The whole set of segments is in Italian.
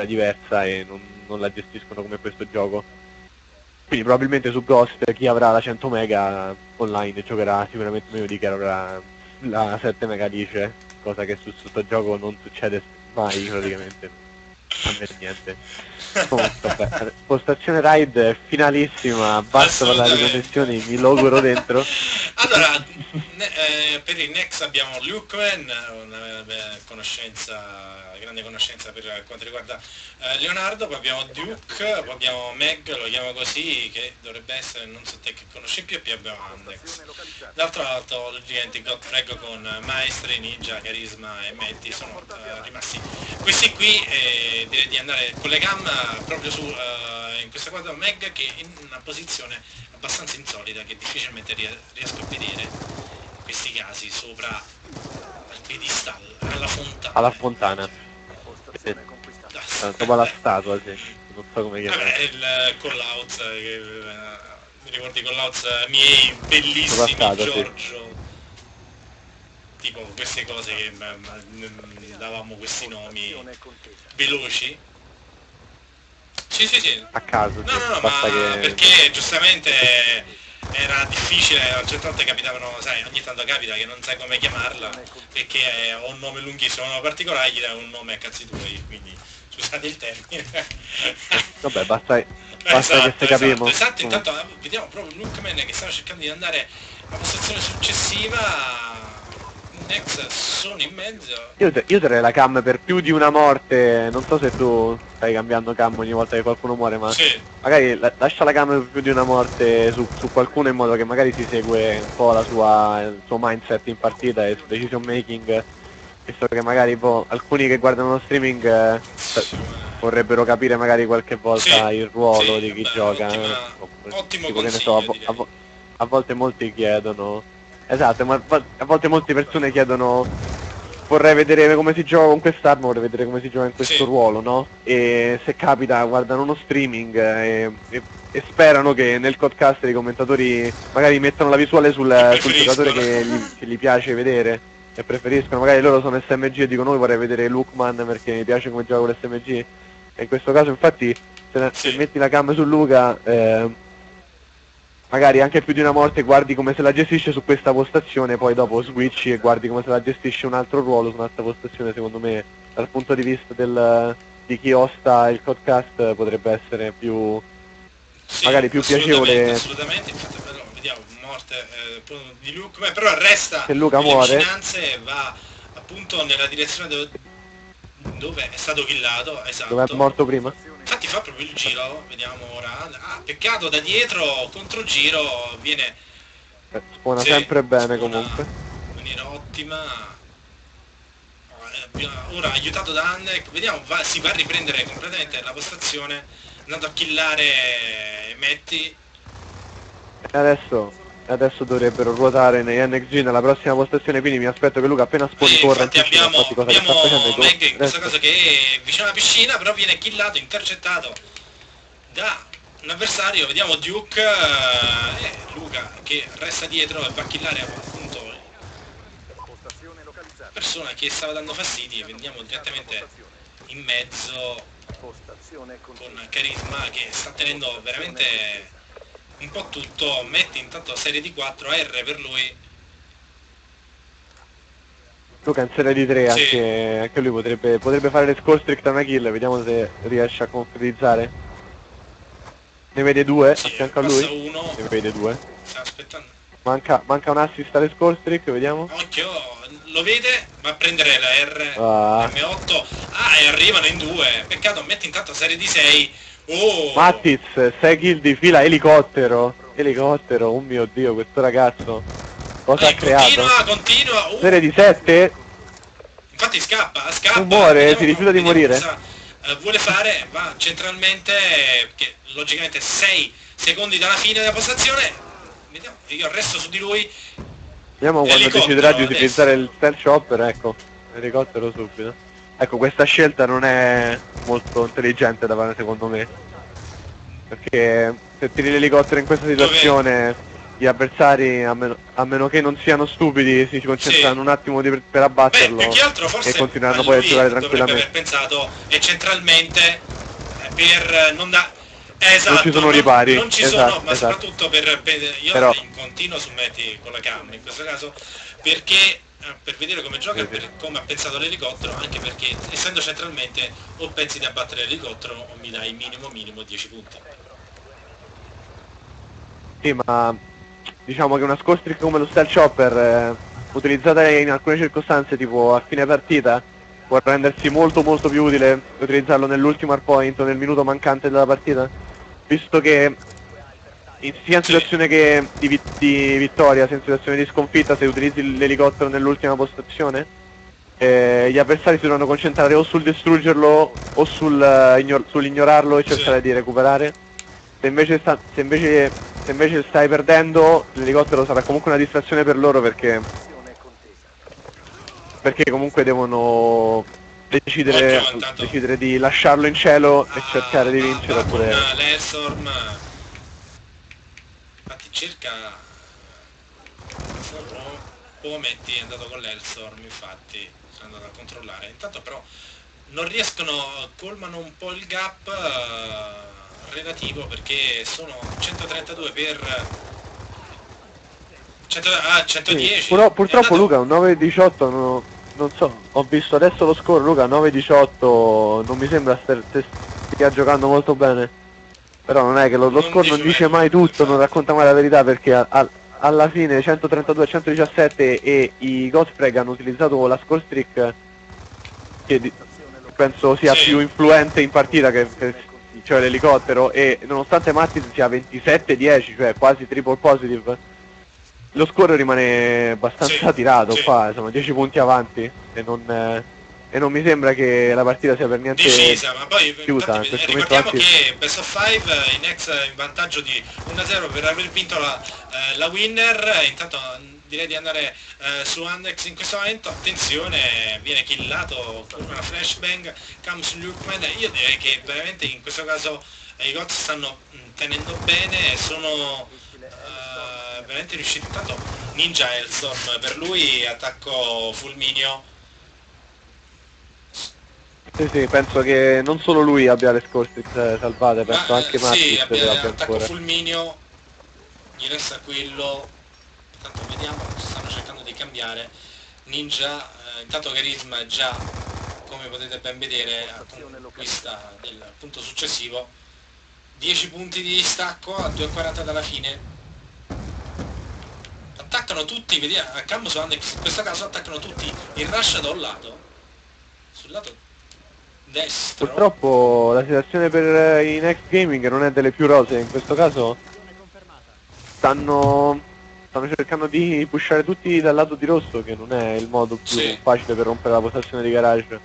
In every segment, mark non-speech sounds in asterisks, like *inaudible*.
maniera diversa e non, non la gestiscono come questo gioco. Quindi probabilmente su Ghost chi avrà la 100 mega online giocherà sicuramente meglio di chi avrà la 7 mega dice, cosa che su questo gioco non succede mai praticamente. Per niente. Comunque, postazione ride finalissima, basta parlare di connessioni, mi logoro dentro. Allora, ne, eh, per il Nex abbiamo Lukeman, una beh, conoscenza, grande conoscenza per quanto riguarda eh, Leonardo, poi abbiamo Duke, poi abbiamo Meg, lo chiamo così, che dovrebbe essere, non so te che conosci più, e poi abbiamo Andex. D'altro lato, gigante Godfreg con Maestri, Ninja, Carisma e Metti sono eh, rimasti questi qui, e direi di andare con le gamma proprio su, uh, in questa quadra Meg che è in una posizione abbastanza insolita che difficilmente riesco a vedere in questi casi sopra al piedistallo, alla fontana. Alla fontana. Sì. Sopra la statua, sì. Non so come chiamare. Vabbè, il call-out, che, uh, mi ricordi i call-outs miei bellissimi, statua, Giorgio. Sì. Tipo queste cose che davamo questi nomi veloci sì, sì, sì. A caso. No, no, no, ma che... perché giustamente era difficile, a certe volte capitavano, sai, ogni tanto capita che non sai come chiamarla, perché ho un nome lunghissimo, un nome particolare, gli dai un nome a cazzi tuoi, quindi scusate il termine. *laughs* Vabbè, basta, basta esatto, che se capiamo. Esatto, esatto, intanto vediamo proprio Lukeman che stava cercando di andare alla postazione successiva Nex sono in mezzo. Io, io terrei la cam per più di una morte, non so se tu stai cambiando cam ogni volta che qualcuno muore, ma sì. magari la, lascia la cam per più di una morte su, su, qualcuno in modo che magari si segue un po' la sua, il suo mindset in partita e su decision making, visto che magari boh, alcuni che guardano lo streaming eh, vorrebbero capire magari qualche volta sì. il ruolo di chi beh, gioca. Ottima, eh, ottimo tipo, consiglio, so, a, a, a volte molti chiedono Esatto, ma a volte molte persone chiedono vorrei vedere come si gioca con quest'arma, vorrei vedere come si gioca in questo sì. ruolo, no? E se capita guardano uno streaming e, e, e sperano che nel podcast i commentatori magari mettano la visuale sul, sul giocatore che gli, che gli, piace vedere e preferiscono, magari loro sono SMG e dicono noi vorrei vedere Lukman perché mi piace come gioca con l'SMG e in questo caso infatti se, sì. se metti la cam su Luca eh, magari anche più di una volta guardi come se la gestisce su questa postazione, poi dopo switchi e guardi come se la gestisce un altro ruolo su un'altra postazione, secondo me dal punto di vista del, di chi osta il podcast potrebbe essere più sì, magari più assolutamente, piacevole. Assolutamente, infatti però vediamo morte eh, di Luke, Beh, però resta se Luca muore e va appunto nella direzione dove, dove è stato killato, esatto. Dove è morto prima? Infatti fa proprio il giro, vediamo ora. Ah, peccato da dietro, contro giro, viene... Eh, suona sì, sempre bene comunque. In maniera ottima. Eh, ora aiutato da Andek, vediamo, va, si va a riprendere completamente la postazione, andando a killare Metti. E adesso adesso dovrebbero ruotare nei NXG nella prossima postazione quindi mi aspetto che Luca appena sponi sì, corra abbiamo, cosa abbiamo Meg in questa cosa che è vicino alla piscina però viene killato, intercettato da un avversario vediamo Duke e eh, Luca che resta dietro e va a killare appunto persona che stava dando fastidi e vediamo direttamente in mezzo con Carisma che sta tenendo veramente un po' tutto, metti intanto serie di 4, R per lui. Luca in serie di 3 sì. anche, anche, lui potrebbe, potrebbe fare le score strict a una kill, vediamo se riesce a concretizzare. Ne vede due sì, a fianco a lui. Uno. Ne vede due. Sta aspettando. Manca, manca un assist alle score streak, vediamo. Occhio, lo vede, va a prendere la R ah. M8. Ah, e arrivano in due. Peccato, metti intanto serie di 6 Oh. Mattiz, 6 kill di fila, elicottero. Elicottero, oh mio dio, questo ragazzo. Cosa eh, ha creato? Continua, continua. Uh. Serie di 7? Infatti scappa, scappa. Non muore, si rifiuta di morire. Cosa, uh, vuole fare, va centralmente, che logicamente 6 secondi dalla fine della postazione. Vediamo, io resto su di lui. Vediamo quando deciderà di utilizzare il stealth chopper, ecco. Elicottero subito. Ecco, questa scelta non è molto intelligente da fare secondo me. Perché se tiri l'elicottero in questa situazione gli avversari, a meno, a meno che non siano stupidi, si concentrano Sì. un attimo di- per Beh, abbatterlo. forse e continueranno poi a giocare tranquillamente. aver pensato e centralmente eh, per non da esatto, Non ci sono ripari, non ci esatto, sono, ma esatto. soprattutto per, per io Però- in continuo su Meti con la cam in questo caso perché eh, per vedere come gioca e per come ha pensato l'elicottero anche perché essendo centralmente o pensi di abbattere l'elicottero o mi dai minimo minimo 10 punti. Sì, ma diciamo che una score streak come lo Stealth Chopper, eh, utilizzata in alcune circostanze, tipo a fine partita, può rendersi molto molto più utile utilizzarlo nell'ultimo hardpoint o nel minuto mancante della partita, visto che in- sia in Sì. situazione che di, vi- di vittoria, sia in situazione di sconfitta, se utilizzi l'elicottero nell'ultima postazione, eh, gli avversari si dovranno concentrare o sul distruggerlo o sul, eh, ignor- sull'ignorarlo e Sì. cercare di recuperare. Se invece, sta- se, invece, se invece stai perdendo, l'elicottero sarà comunque una distrazione per loro perché, perché comunque devono decidere, decidere di lasciarlo in cielo e cercare di Ah, vincere oppure... l'Elstorm infatti cerca Pometti è andato con l'Elstorm infatti è andato a controllare intanto però non riescono colmano un po' il gap eh, relativo perché sono 132 per 100, ah, 110 Sì, È purtroppo andato- Luca un 9-18 no- non so, ho visto adesso lo score Luca 9-18 non mi sembra stia giocando molto bene. Però non è che lo, lo score non dice mai tutto, non infatti. racconta mai la verità perché a- a- alla fine 132-117 e i Godfrey hanno utilizzato la score streak che di- penso sia Sì. più influente in partita che, cioè l'elicottero e nonostante Mattis sia 27-10 cioè quasi triple positive lo score rimane abbastanza Sì, tirato sì. qua sono 10 punti avanti e non, eh, e non mi sembra che la partita sia per niente decisa, ma poi chiusa, infatti, in questo ricordiamo momento anzi- che Best of 5 in ex in vantaggio di 1-0 per aver vinto la, eh, la winner, intanto direi di andare eh, su Andex in questo momento, attenzione, viene killato con una flashbang, Camus Lukeman, io direi che veramente in questo caso eh, i GOTS stanno tenendo bene, sono eh, veramente riusciti, intanto Ninja Hellstorm, per lui attacco fulmineo, sì, sì, penso che non solo lui abbia le score streak, eh, salvate penso Ma, anche eh, Mattis sì, abbia l'abbia attacco ancora. Fulmineo, gli resta quello, intanto vediamo, stanno cercando di cambiare, Ninja, eh, intanto Charisma già, come potete ben vedere, a conquista del punto successivo, 10 punti di distacco a 2.40 dalla fine, attaccano tutti, vediamo, a Camus Andex, in questo caso attaccano tutti. Il rush da un lato, sul lato destro, purtroppo la situazione per eh, i next gaming non è delle più rose in questo caso stanno stanno cercando di pushare tutti dal lato di rosso che non è il modo più Sì. facile per rompere la postazione di garage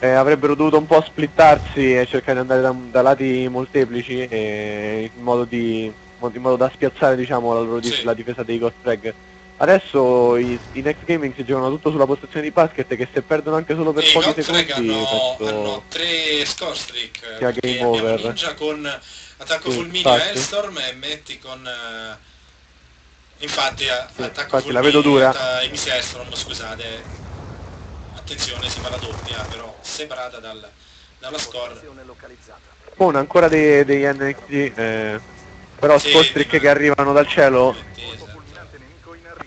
Eh, avrebbero dovuto un po' splittarsi e cercare di andare da, da lati molteplici in modo di in modo da spiazzare diciamo la, loro Sì. la difesa dei Ghost Frag adesso i, i next gaming si giocano tutto sulla postazione di basket che se perdono anche solo per E pochi secondi hanno, penso hanno tre score streak sia perché game abbiamo over. Ninja con attacco Sì, fulmineo infatti. Hellstorm e Metti con eh, infatti eh, Sì, attacco infatti la vedo dura. e Miss Hellstorm scusate attenzione si fa la doppia però separata dal, dalla score Spawn ancora dei- degli NXT, eh, però Sì, score streak che arrivano dal cielo.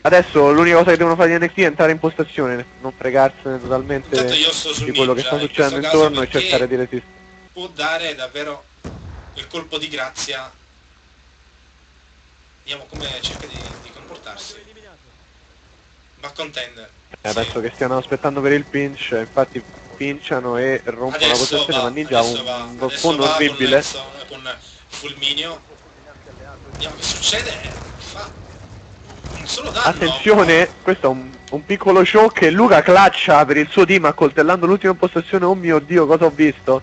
Adesso l'unica cosa che devono fare gli NXT è entrare in postazione, non fregarsene totalmente di quello che sta in succedendo caso intorno e cercare di resistere. può dare davvero il colpo di grazia vediamo come cerca di, di comportarsi va a contender Eh, Sì. penso che stiano aspettando per il pinch, infatti pinciano e rompono la adesso postazione, va, ma Ninja ha un, va orribile. con, con Fulminio vediamo che succede fa Attenzione, questo è un, un piccolo show che Luca claccia per il suo team accoltellando l'ultima postazione, oh mio dio cosa ho visto.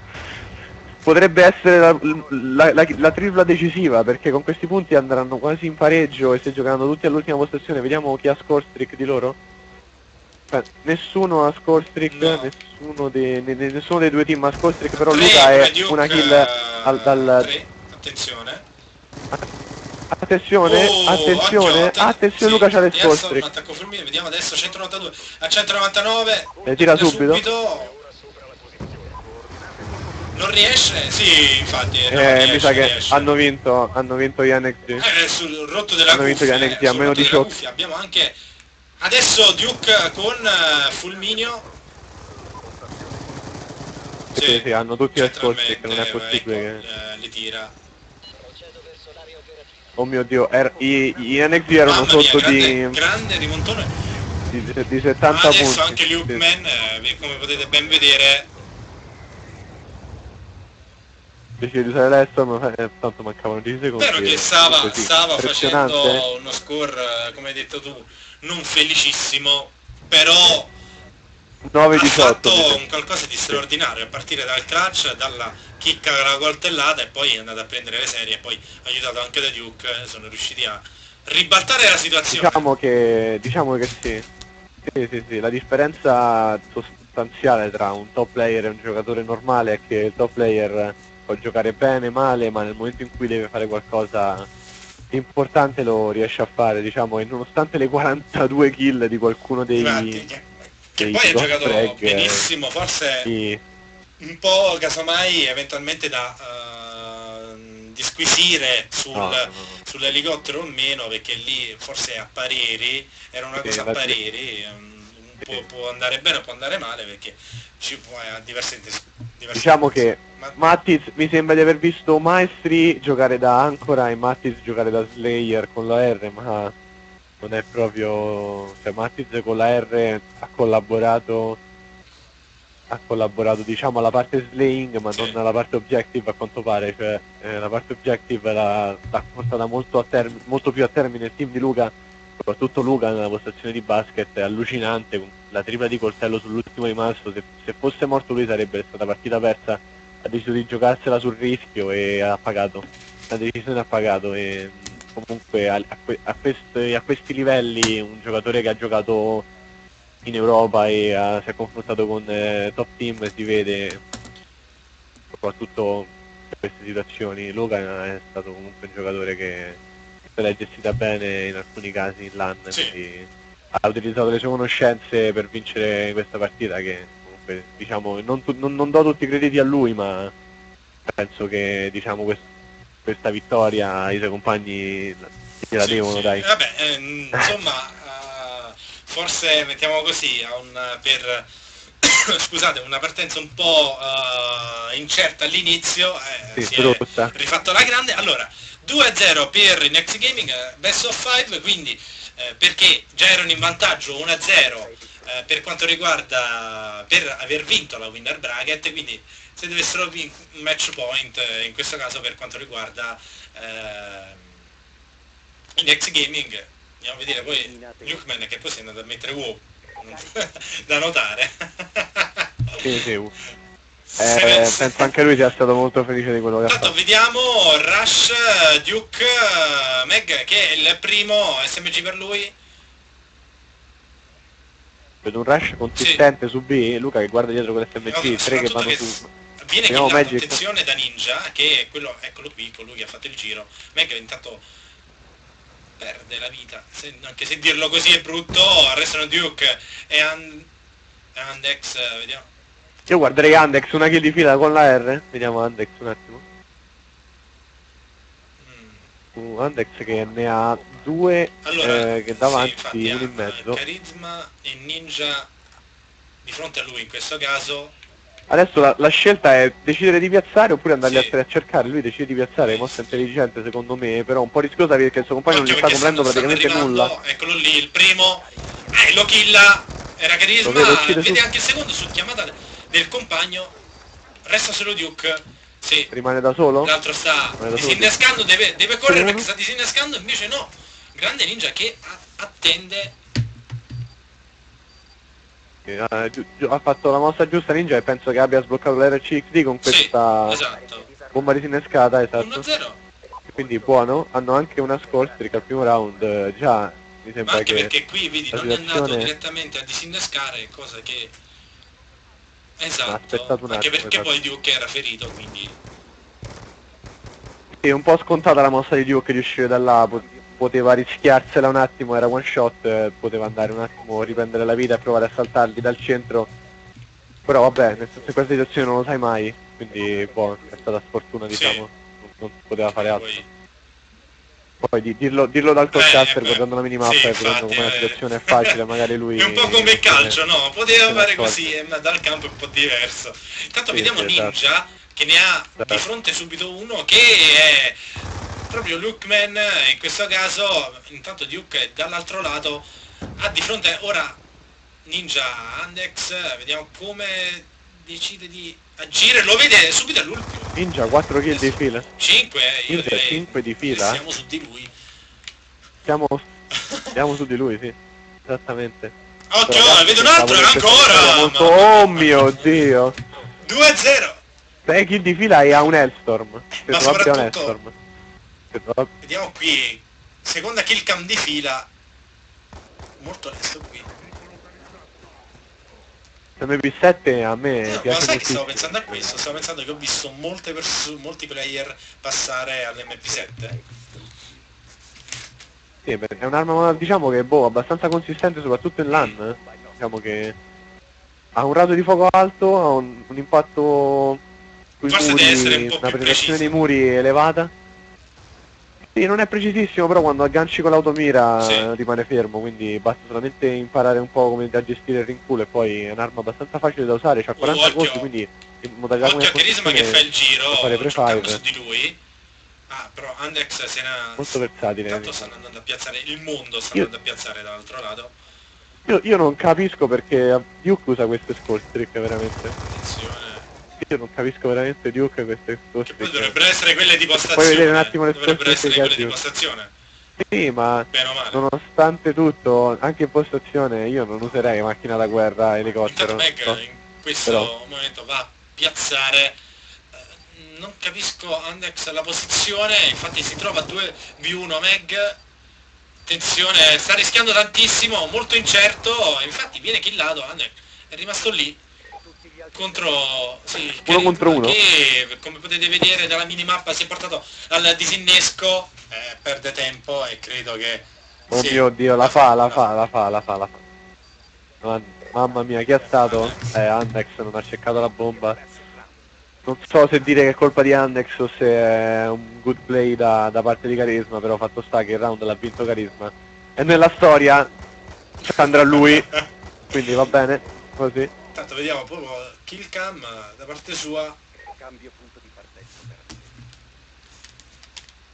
Potrebbe essere la, la- la- la tripla decisiva perché con questi punti andranno quasi in pareggio e si giocheranno tutti all'ultima postazione, vediamo chi ha score streak di loro. Beh, nessuno ha score streak, No. nessuno, dei, ne- ne- nessuno dei due team ha score streak, però Luca è una kill eh, al- dal, attenzione Attenzione, Oh, attenzione, occhio, attenzione sì, Luca c'ha le scostric. attacco fulmine, vediamo adesso 192 a 199. Le tira tira subito. Non riesce? Sì, infatti. non Eh, riesce, mi sa che riesce. hanno vinto, hanno vinto gli NXT. Eh, sul rotto della Hanno vinto cuffia, gli NXT, eh, a meno rotto della 18. cuffia. Abbiamo anche adesso Duke con eh, Fulminio. Sì, sì, hanno tutti le centralmente, scostric, non è possibile ecco, che... eh, li tira. Oh mio dio, er- i, i NXT erano Mamma mia, sotto grande, di, grande rimontone. di, di 70 Adesso punti. anche Luke Sì. Man, eh, come potete ben vedere, Decide di usare l'Estom, eh, tanto mancavano 10 secondi. Spero che stava, comunque sì, stava impressionante. facendo uno score, eh, come hai detto tu, non felicissimo, però 9 ha 18 fatto un qualcosa di straordinario, a partire dal clutch, dalla chicca della coltellata e poi è andato a prendere le serie e poi aiutato anche da Duke, eh, sono riusciti a ribaltare la situazione. Diciamo che, diciamo che sì. Sì, sì, sì, la differenza sostanziale tra un top player e un giocatore normale è che il top player può giocare bene, male, ma nel momento in cui deve fare qualcosa di importante lo riesce a fare, diciamo, e nonostante le 42 kill di qualcuno dei... Infatti, che, poi ha giocato eh, benissimo, forse sì, un po' casomai eventualmente da eh, disquisire sul, no, no, no. sull'elicottero o meno perché lì forse a pareri era una cosa a pareri ehm, può, può andare bene o può andare male perché ci può eh, diverse, diverse Diciamo che ma, Mattiz mi sembra di aver visto Maestri giocare da Ancora e Mattiz giocare da Slayer con la R, ma non è proprio... cioè Mattiz con la R ha collaborato ha collaborato diciamo alla parte slaying ma non alla parte objective a quanto pare, cioè eh, la parte objective l'ha, l'ha portata molto, a term- molto più a termine il team di Luca, soprattutto Luca nella postazione di basket è allucinante, con la tripla di coltello sull'ultimo rimasto, se, se fosse morto lui sarebbe stata partita persa, ha deciso di giocarsela sul rischio e ha pagato, la decisione ha pagato e comunque a, a que- a questi, a questi livelli un giocatore che ha giocato in Europa e ha- si è confrontato con eh, top team si vede soprattutto in queste situazioni Luca è stato comunque un giocatore che se l'è gestita bene in alcuni casi in LAN Sì. quindi ha utilizzato le sue conoscenze per vincere questa partita che comunque diciamo non, tu- non- non do tutti i crediti a lui ma penso che diciamo quest- questa vittoria i suoi compagni gliela sì, devono sì. dai vabbè ehm, insomma eh, forse mettiamo così a un, per *coughs* scusate una partenza un po' eh, incerta all'inizio eh, sì, si è brutta rifatto la grande. Allora, 2-0 per il Next Gaming, eh, best of 5, quindi eh, perché già erano in vantaggio 1-0 eh, per quanto riguarda per aver vinto la winner bracket, quindi se dovessero vincere un match point eh, in questo caso per quanto riguarda eh, il Next Gaming, andiamo a vedere poi Lukeman che poi si è andato a mettere wow *laughs* da notare. *laughs* sì, sì. *laughs* Eh, penso anche lui sia stato molto felice di quello che ha Intanto fatto. vediamo Rush, Duke, Meg che è il primo SMG per lui. Vedo un rush consistente su B, Luca che guarda dietro con l'SMG, No, tre che vanno che su. Viene Vediamo la Magic. contenzione da Ninja, che è quello, eccolo qui, colui che ha fatto il giro. Meg intanto perde la vita, se- anche se dirlo così è brutto, restano Duke e And- Andex, vediamo. Io guarderei Andex una kill di fila con la R. Vediamo Andex un attimo. Mm. Uh, Andex che ne ha due Allora, eh, che sì, davanti, infatti uno in mezzo. Carisma e Ninja di fronte a lui in questo caso. Adesso la, la scelta è decidere di piazzare oppure andarli Sì. a, cercare. Lui decide di piazzare, mossa intelligente secondo me, però un po' rischiosa perché il suo compagno non gli sta stanno praticamente arrivando, nulla. Eccolo lì, il primo. Eh, lo killa. Era carisma. Vede su- anche il secondo su chiamata del compagno. Resta solo Duke. Sì. Rimane da solo? L'altro sta disinnescando, deve, deve correre Sì. perché sta disinnescando, invece no. Grande ninja che attende. Che, eh, ha fatto la mossa giusta ninja e penso che abbia sbloccato l'RCXD con questa Sì, esatto. bomba disinnescata, esatto. 1-0. Quindi buono, hanno anche una score streak al primo round, eh, già mi Ma sembra anche che perché qui vedi non è andato situazione- direttamente a disinnescare, cosa che. Ha Esatto. anche attimo, perché esatto. poi Duke era ferito, quindi. Sì, un po' scontata la mossa di Duke di uscire da là, po- poteva rischiarsela un attimo, era one shot, eh, poteva andare un attimo, riprendere la vita e provare a saltarli dal centro. Però vabbè, nel senso in questa situazione non lo sai mai, quindi boh, è stata sfortuna Sì. diciamo, non, non poteva fare altro. Poi- di- dirlo, dirlo dal broadcaster beh, guardando la minimappa sì, e vedendo come la eh. situazione è facile, magari lui... È un po' come il calcio, no? Poteva fare così, eh, ma dal campo è un po' diverso. Intanto Sì, vediamo sì, Ninja che ne ha di Esatto. fronte subito uno che è proprio Lukeman, in questo caso intanto Duke è dall'altro lato, ha di fronte ora Ninja Andex, vediamo come decide di agire, lo vede subito all'ultimo. Ninja 4 kill di fila. 5, io Ninja direi. 5 di fila? Siamo su di lui. Siamo, *laughs* siamo su di lui, sì. Esattamente. Occhio, Ragazzi, vedo un altro, ancora! molto-. Oh mio dio! 2-0! 6 kill di fila e ha un Hellstorm. Se Ma tu abbia un soprattutto- Hellstorm. Vediamo qui, seconda kill cam di fila. Molto onesto qui. MP7 a me No, ma piace sai che stavo pensando a questo? Stavo pensando che ho visto molte perso- molti player passare all'MP7. Sì, è un'arma diciamo che boh, abbastanza consistente soprattutto in LAN. eh. Diciamo che ha un rato di fuoco alto, ha un, un impatto sui Forse muri, una penetrazione dei muri elevata. Sì, non è precisissimo, però quando agganci con l'automira Sì. eh, rimane fermo, quindi basta solamente imparare un po' come da gestire il rinculo e poi è un'arma abbastanza facile da usare, c'ha 40 occhio. colpi, quindi in modalità come Occhio a Charisma che fa il giro, fare pre-fire. su di lui. Ah, però Andex se ne ha... molto versatile. Tanto stanno andando a piazzare, il mondo sta Io- andando a piazzare dall'altro lato. Io, io non capisco perché Duke usa queste score streak veramente. Attenzione. Io non capisco veramente Duke queste Che poi dovrebbero essere quelle di postazione. Puoi vedere un attimo le Dovrebbero essere quelle di postazione. Sì, ma nonostante tutto, anche in postazione, io non userei macchina da guerra, elicottero. Meg no? in questo Però- momento va a piazzare. Eh, Non capisco Andex la posizione, infatti si trova 2v1 Meg. Attenzione, sta rischiando tantissimo, molto incerto, infatti viene killato, Andex è rimasto lì contro sì, Uno Charisma, contro uno. che come potete vedere dalla minimappa si è portato al disinnesco, eh, perde tempo e credo che Oh sì, mio dio, la fa, la fa, la fa, la fa, la fa. Ma- Mamma mia, chi è stato? Eh, Andex non ha cercato la bomba. Non so se dire che è colpa di Andex o se è un good play da, da parte di Carisma, però fatto sta che il round l'ha vinto Carisma. E nella storia andrà lui, *laughs* quindi va bene, così. Intanto vediamo proprio kill cam da parte sua.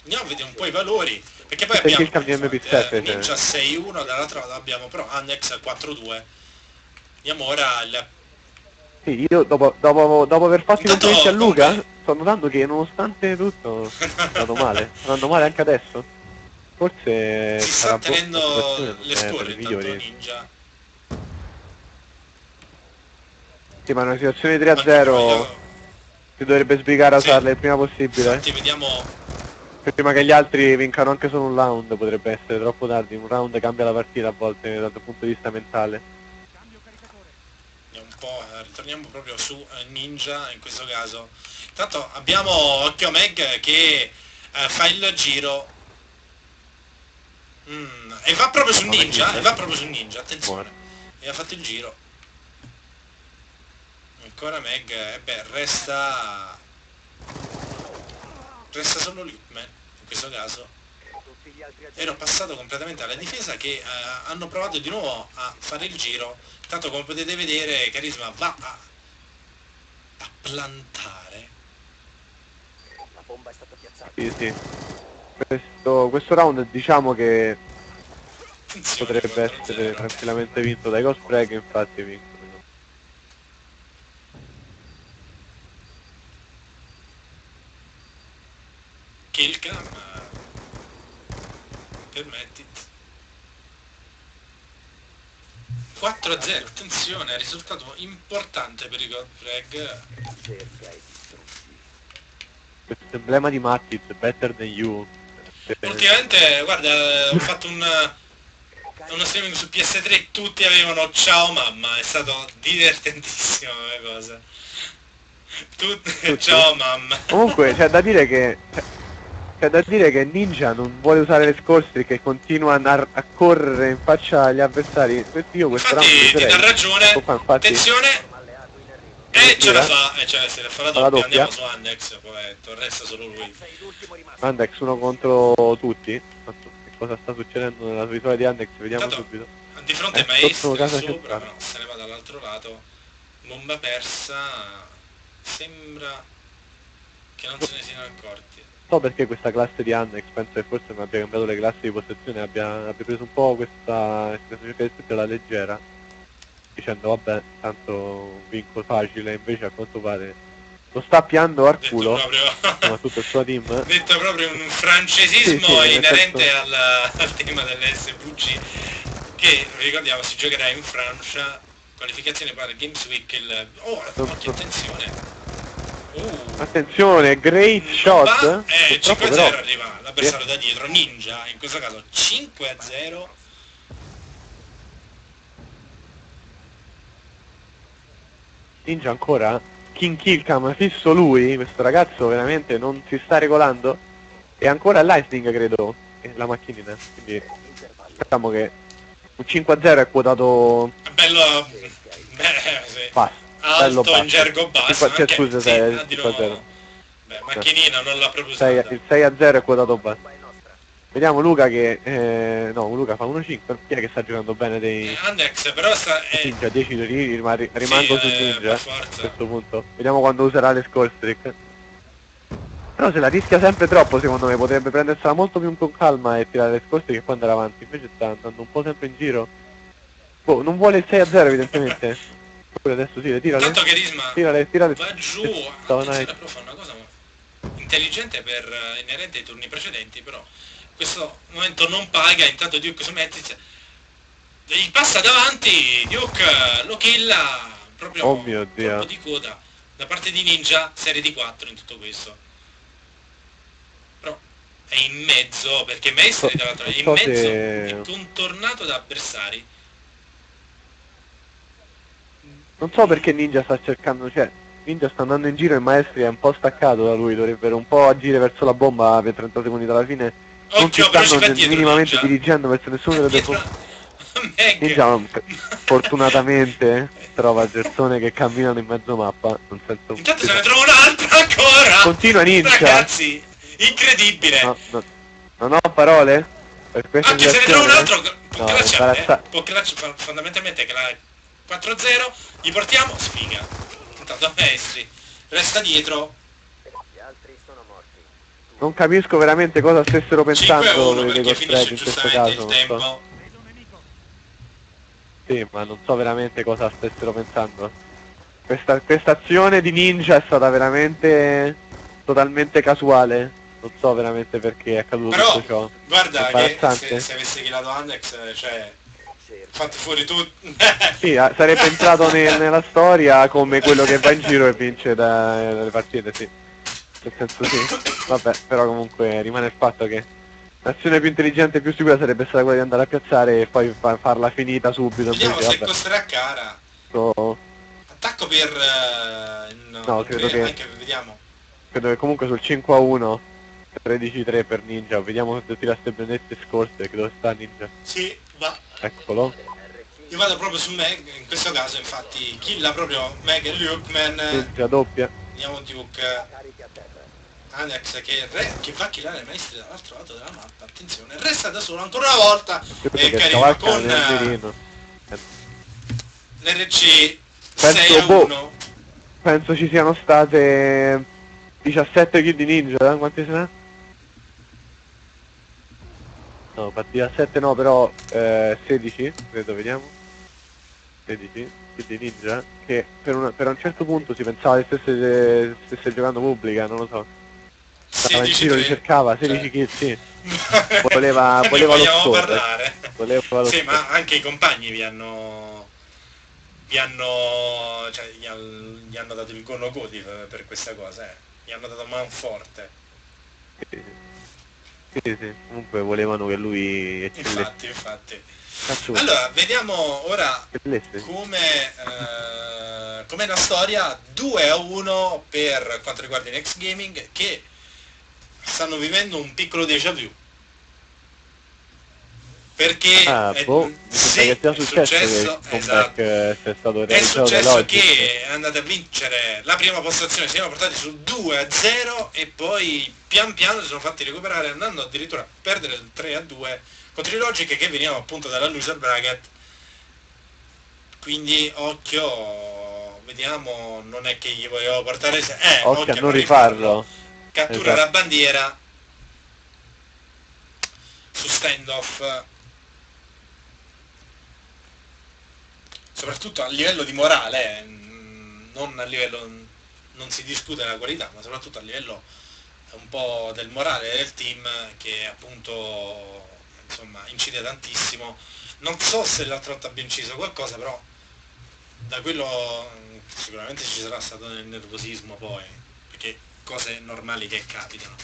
Andiamo a vedere un po' i valori. Perché poi Perché abbiamo il cambio infatti, MP7, eh, Ninja 6-1, dall'altro lato abbiamo però Annex 4-2. Andiamo ora al... Sì, io dopo, dopo, dopo aver fatto i Intanto, complimenti a Luca, comunque- sto notando che nonostante tutto è andato male. *laughs* Sta andando male anche adesso. Forse si sta tenendo le per i intanto migliori. Ninja. Sì, ma in una situazione di Ma 3-0 io- si dovrebbe sbrigare a Sì. usarle il prima possibile. Infatti vediamo... Prima che gli altri vincano anche solo un round, potrebbe essere troppo tardi. Un round cambia la partita a volte dal punto di vista mentale. Un po', eh, ritorniamo proprio su eh, Ninja in questo caso. Intanto abbiamo Occhio Meg che eh, fa il giro Mm, e va proprio su Ninja, e va proprio su Ninja, attenzione. Buono. E ha fatto il giro. Ancora Meg, e beh, resta... Resta solo Lukeman, in questo caso. Ero passato completamente alla difesa che eh, hanno provato di nuovo a fare il giro. Tanto come potete vedere Carisma va a, a plantare. Sì, sì. Questo, questo round diciamo che Attenzione, potrebbe 4-0. essere tranquillamente vinto dai Ghost Break, infatti vincono. Killcam permetti 4 a 0 attenzione risultato importante per i Godfrag Questo emblema di Matic, better than you. Eh, ultimamente guarda ho fatto un uno streaming su PS3 tutti avevano ciao mamma è stato divertentissimo come cosa tutti Tutti? ciao mamma Comunque c'è da dire che C'è da dire che Ninja non vuole usare le scorse che continua a, a correre in faccia agli avversari. Io questo round ti dà ragione. Qua, infatti, Attenzione. E ce la fa, e cioè se la fa la Fa la doppia, doppia. andiamo su Andex, poveretto, resta solo lui. Andex uno contro tutti. Che cosa sta succedendo nella visuale di Andex? Vediamo Tanto- subito. Di fronte Eh, casa sopra, centrale. no, se ne va dall'altro lato. Bomba persa. Sembra che non se ne siano accorti. So perché questa classe di Annex, penso che forse non abbia cambiato le classi di possessione, abbia, abbia preso un po' questa, questa cerca alla leggera, dicendo vabbè, tanto vinco facile, invece a quanto pare lo sta piando al culo, proprio, tutto il suo team. *laughs* detto proprio un francesismo Sì, sì, inerente al, al tema dell'SVG che ricordiamo si giocherà in Francia qualificazione per Games Week il... oh occhio attenzione Attenzione, great shot! va, eh, Purtroppo 5-0 però, arriva l'avversario da dietro Ninja in questo caso 5-0 Ninja ancora, King Killcam fisso lui, questo ragazzo veramente non si sta regolando, e ancora Lightning credo, la macchinina, quindi diciamo che un 5-0 è quotato bello beh, sì. basso. Alto basso. in gergo basso anche, scusa, sì, sei- ah, di 5-0. nuovo. beh macchinina non l'ha proprio Sei- usata il 6-0 è quotato basso. Vediamo Luca che... Eh, no, Luca fa 1-5, chi è che sta giocando bene dei... Eh, Andex però sta è, Ninja, 10 tiri, ma ri- rimango sì, su eh, Ninja per a questo punto. Vediamo quando userà le score streak. Però se la rischia sempre troppo secondo me potrebbe prendersela molto più con calma e tirare le score streak e poi andare avanti. Invece sta andando un po' sempre in giro. Boh, non vuole il 6-0 evidentemente. *laughs* Pure adesso le tirale. Tanto che Risma Tirale, tirale. va giù, attenzione nice. però fa una cosa intelligente per eh, inerente ai turni precedenti, però in questo momento non paga, intanto Duke su Matrix gli passa davanti, Duke lo killa proprio Oh mio Dio. di coda da parte di Ninja, serie di 4 in tutto questo. Però è in mezzo, perché Maestri So- dall'altro è in so mezzo, se- è contornato da avversari. Non so perché Ninja sta cercando, cioè, Ninja sta andando in giro e Maestri è un po' staccato da lui, dovrebbero un po' agire verso la bomba per 30 secondi dalla fine. non si Occhio, però ci stanno ne- dietro minimamente Ninja. dirigendo verso nessuno delle due. *laughs* Ninja fortunatamente trova persone che camminano in mezzo mappa, nel senso... Intanto se ne trova un'altra ancora! Continua Ninja. Ragazzi, incredibile! No, no, non ho parole per questa Anche se ne trova un altro, può No, clacciare, imbarazza- può clacciare fondamentalmente che la 4-0, gli portiamo, sfiga. Intanto Maestri resta dietro, Non capisco veramente cosa stessero pensando 5-1 le perché finisce costretti in questo caso. so. tempo. Sì, ma non so veramente cosa stessero pensando. Questa, questa azione di ninja è stata veramente totalmente casuale. Non so veramente perché è accaduto Però, tutto ciò. Guarda che se, se avesse killato Andex, eh, cioè, fatti fuori tutti. *laughs* Sì, ah, sarebbe entrato ne- nella storia come quello che va in giro e vince da- dalle partite, sì. Nel senso sì. Vabbè, però comunque rimane il fatto che l'azione più intelligente e più sicura sarebbe stata quella di andare a piazzare e poi fa- farla finita subito. Vediamo Invece, se vabbè, costerà cara. sto- Attacco per... eh, no, No, credo credo, che- anche, vediamo. credo che comunque sul 5 a 1 13-3 per Ninja, vediamo se tira ste benedette scorse, che dove sta Ninja? Sì, va. Eccolo. Io vado proprio su Meg, in questo caso infatti killa proprio Meg e Lukeman. Ninja doppia. Vediamo Duke. Annex che, re, che va a killare i maestri dall'altro lato della mappa, attenzione, resta da solo ancora una volta e scavalca con eh, l'RC Penso, 6 a boh. 1. Penso ci siano state 17 kill di Ninja, eh? quanti se ne ha? No, partita 7 no, però eh, 16, credo, vediamo. 16 kill di Ninja, che per, una- per un certo punto si pensava che stesse, stesse giocando pubblica, non lo so. Stava in 16 giro, ricercava, 16 Cioè. kill, sì. *laughs* Voleva- voleva lo score. Voleva lo Sì, score. ma anche i compagni vi hanno vi hanno cioè gli, han- gli hanno dato il gono godi per, per questa cosa, eh. Gli hanno dato man forte. Sì, sì, sì, comunque volevano che lui eccellesse. Infatti, infatti. Cazzo vuoi? Allora, vediamo ora come eh, com'è la storia 2 a 1 per quanto riguarda i Next Gaming che stanno vivendo un piccolo déjà vu. Perché Ah, è, boh, sì, sembra che sia è successo, successo, che esatto. sia stato È successo che è andata a vincere la prima postazione, si siamo portati su 2 a 0 e poi pian piano si sono fatti recuperare andando addirittura a perdere il 3 a 2 contro i Logic che venivano appunto dalla loser bracket. Quindi occhio, vediamo, non è che gli volevo portare... se- Eh, Occhio a non non rifarlo. Cattura Esatto. la bandiera su standoff soprattutto a livello di morale, eh, non a livello, non si discute la qualità, ma soprattutto a livello un po' del morale del team che appunto insomma incide tantissimo. Non so se l'altra volta abbia inciso qualcosa, però da quello mm, sicuramente ci sarà stato nel nervosismo poi, perché cose normali che capitano.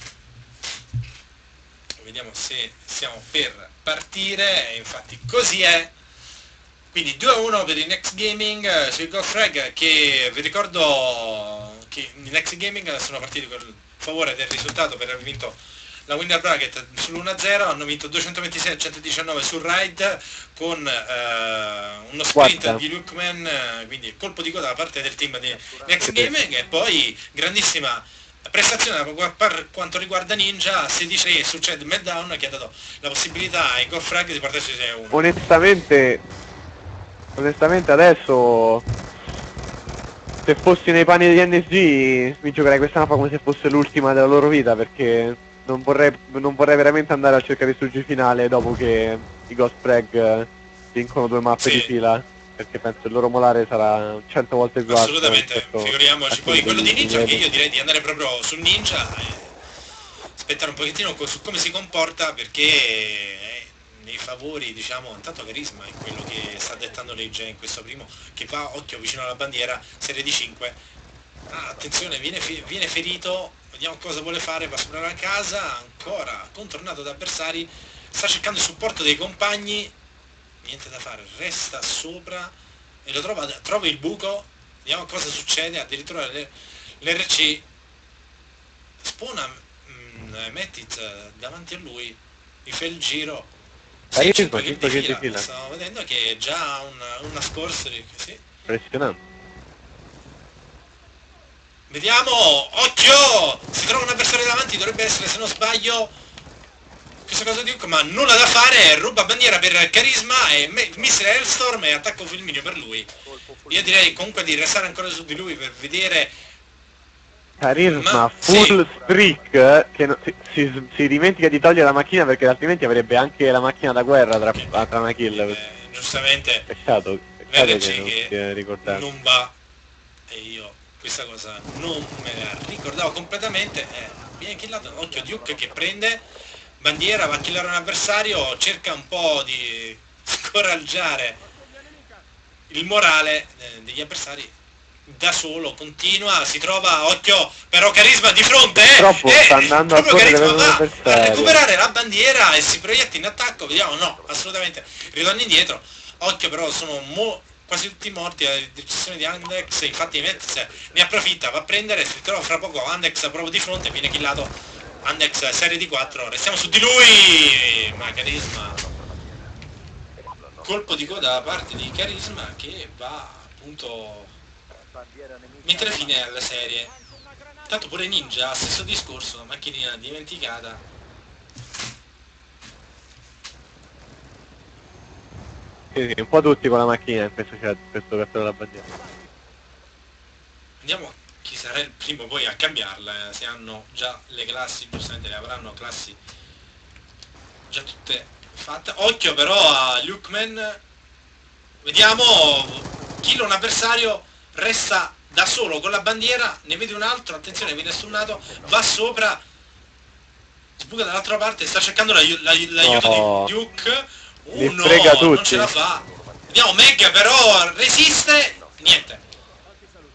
Vediamo se siamo per partire, infatti così è. Quindi 2-1 per il Next Gaming eh, sui Golf Rag che vi ricordo che i Next Gaming sono partiti il favore del risultato per aver vinto la winner bracket sull'1-0, hanno vinto 226 a 119 sul ride con eh, uno sprint Guarda. di Lukeman, eh, quindi colpo di coda da parte del team di Next Gaming e poi grandissima prestazione per per quanto riguarda Ninja 16 su Chad Meltdown che ha dato la possibilità ai Golf Rag di portarsi 6-1. Onestamente, onestamente adesso, se fossi nei panni degli NSG, mi giocherei questa mappa come se fosse l'ultima della loro vita, perché non vorrei, non vorrei veramente andare a cercare il suggi finale dopo che i Ghost Frag eh, vincono due mappe Sì. di fila, perché penso il loro molare sarà 100 volte più alto. Assolutamente, figuriamoci poi quello di Ninja che io direi di andare proprio su Ninja e aspettare un pochettino su come si comporta perché nei favori diciamo intanto carisma è quello che sta dettando legge in questo primo che va occhio vicino alla bandiera serie di 5 ah, attenzione viene, viene ferito vediamo cosa vuole fare va sopra la casa ancora contornato da avversari sta cercando il supporto dei compagni niente da fare resta sopra e lo trova trova il buco vediamo cosa succede addirittura l'RC spona mm, Mettiz eh, davanti a lui gli fa il giro Sì, cinque, cinque cinque kill di fila. stavo vedendo che è già una, una scorsa sì. Impressionante. Vediamo, occhio! Si trova un avversario davanti, dovrebbe essere, se non sbaglio, questa cosa di Hook, ma nulla da fare, ruba bandiera per Carisma e Mr. Hellstorm e attacco fulmineo per lui. Io direi comunque di restare ancora su di lui per vedere... Carisma Ma- full sì. streak eh, che no- si, si- si dimentica di togliere la macchina perché altrimenti avrebbe anche la macchina da guerra tra, tra una kill. eh, giustamente Peccato, peccato che non non va e io questa cosa non me la ricordavo completamente eh, viene killato occhio Duke che prende bandiera va a killare un avversario cerca un po' di *laughs* scoraggiare il morale eh, degli avversari da solo continua si trova occhio però carisma di fronte eh, eh, sta andando a proprio carisma va a recuperare la bandiera e si proietta in attacco vediamo no assolutamente ritorna indietro occhio però sono mo- quasi tutti morti alla decisione di Andex infatti Metz ne approfitta va a prendere si trova fra poco Andex proprio di fronte viene killato Andex serie di 4 restiamo su di lui ma carisma. Colpo di coda da parte di carisma che va appunto mettere fine alla serie tanto pure Ninja stesso discorso macchinina dimenticata Sì, sì, un po' tutti con la macchina in questo questo cartone della bandiera. Vediamo chi sarà il primo poi a cambiarla, eh, se hanno già le classi, giustamente le avranno classi già tutte fatte. Occhio però a Lukeman, vediamo, kill un avversario, resta da solo con la bandiera, ne vede un altro, attenzione viene stunnato, va sopra, sbuca dall'altra parte, sta cercando l'aiu- l'ai- l'aiuto No. di Duke, uno, frega non ce la fa. Vediamo Meg però resiste, niente.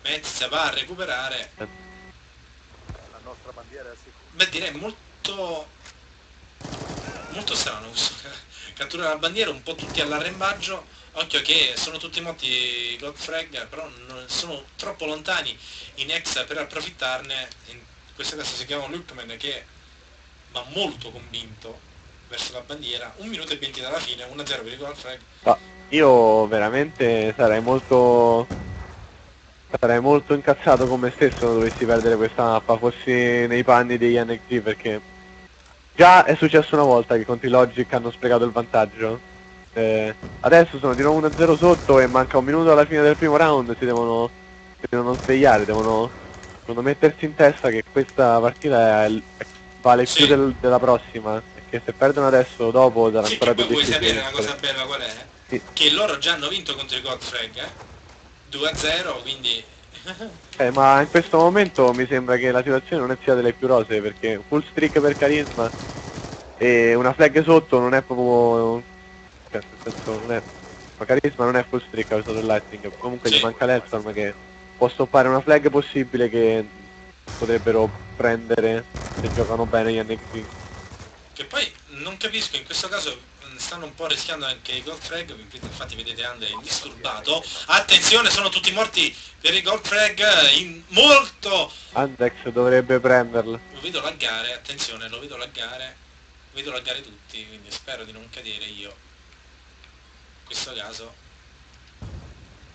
Metz va a recuperare. La nostra bandiera è sicura. Beh direi molto molto strano questo cattura la bandiera un po' tutti all'arrembaggio occhio che sono tutti morti Godfrag però non sono troppo lontani in ex per approfittarne in questo caso si chiama Lukeman che ma molto convinto verso la bandiera. Un minuto e 20 dalla fine, 1-0 per il Gold Flag. Ma io veramente sarei molto sarei molto incazzato con me stesso se dovessi perdere questa mappa, fossi nei panni degli NXT perché già è successo una volta che contro i Logic hanno sprecato il vantaggio. Eh, adesso sono di nuovo 1-0 sotto e manca un minuto alla fine del primo round, si devono, si devono svegliare, devono, devono mettersi in testa che questa partita è- vale Sì. più del- della prossima, perché se perdono adesso dopo sarà Sì, ancora più poi vuoi difficile. sapere una cosa bella qual è? Sì. Che loro già hanno vinto contro i Gold Flag, eh? 2-0, quindi... *laughs* Eh, ma in questo momento mi sembra che la situazione non sia delle più rose perché full streak per carisma e una flag sotto non è proprio cioè, nel senso non è ma carisma non è full streak ha usato il lightning comunque Sì. gli manca l'Elstorm che può stoppare una flag possibile che potrebbero prendere se giocano bene gli NXT Che poi non capisco, in questo caso stanno un po' rischiando anche i Gold Frag, infatti vedete Andre indisturbato. Attenzione, sono tutti morti per i Gold Frag, in molto... Andex dovrebbe prenderlo Lo vedo laggare, attenzione, lo vedo laggare, vedo laggare tutti, quindi spero di non cadere io. In questo caso.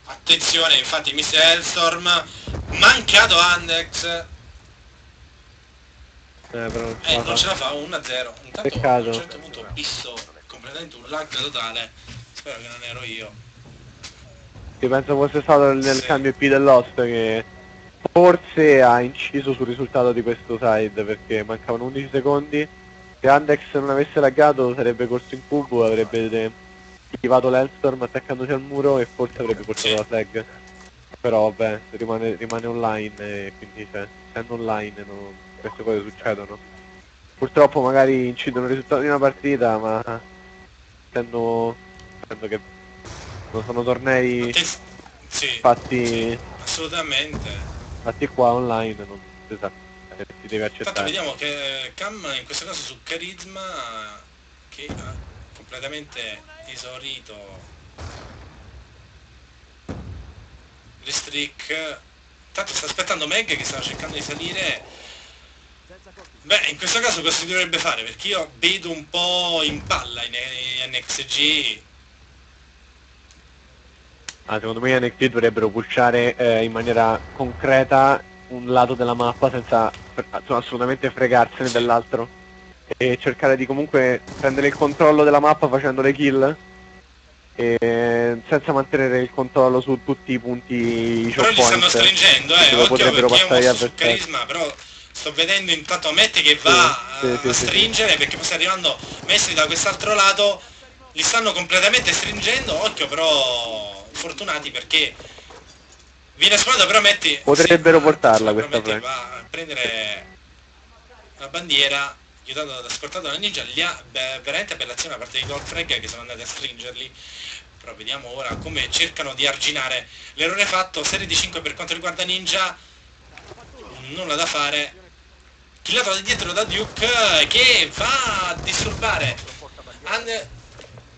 Attenzione, infatti Mr. Hellstorm, mancato Andex, eh, non ce Eh, la non ce fa. la fa 1-0. Intanto Peccato. a un certo punto ho visto completamente un lag totale. Spero che non ero io. Io penso fosse stato nel Sì. cambio IP dell'host che forse ha inciso sul risultato di questo side perché mancavano 11 secondi. Se Andex non avesse laggato sarebbe corso in cubo, avrebbe attivato l'Hellstorm attaccandosi al muro e forse avrebbe portato Sì. la flag. Però vabbè, rimane, rimane online e quindi cioè, essendo online non- queste cose succedono. Purtroppo magari incidono il risultato di una partita, ma essendo, essendo che non sono tornei sì, fatti, assolutamente. fatti qua online non esatto, eh, si deve accettare. vediamo che Cam in questo caso su Carisma che ha completamente esaurito le streak. Tanto sta aspettando Meg che stava cercando di salire. Beh, in questo caso cosa si dovrebbe fare? Perché io vedo un po' in palla in NXG. Ah, secondo me NXT dovrebbero pushare eh, in maniera concreta un lato della mappa senza assolutamente fregarsene Sì. dell'altro e cercare di comunque prendere il controllo della mappa facendo le kill senza mantenere il controllo su tutti i punti Però li stanno stringendo, eh, occhio potrebbero passare gli carisma, però sto vedendo intanto Matt che va Sì, a, sì, a sì, stringere perché poi sta arrivando Messi da quest'altro lato, li stanno completamente stringendo, occhio però fortunati perché viene squadra però metti Potrebbero sì, portarla questa prendere la bandiera aiutato da scortato da Ninja li ha beh, veramente per l'azione da parte di Gold Frag che sono andati a stringerli. Però vediamo ora come cercano di arginare l'errore fatto serie di 5 per quanto riguarda Ninja. Nulla da fare. Killato da dietro da Duke che va a disturbare And...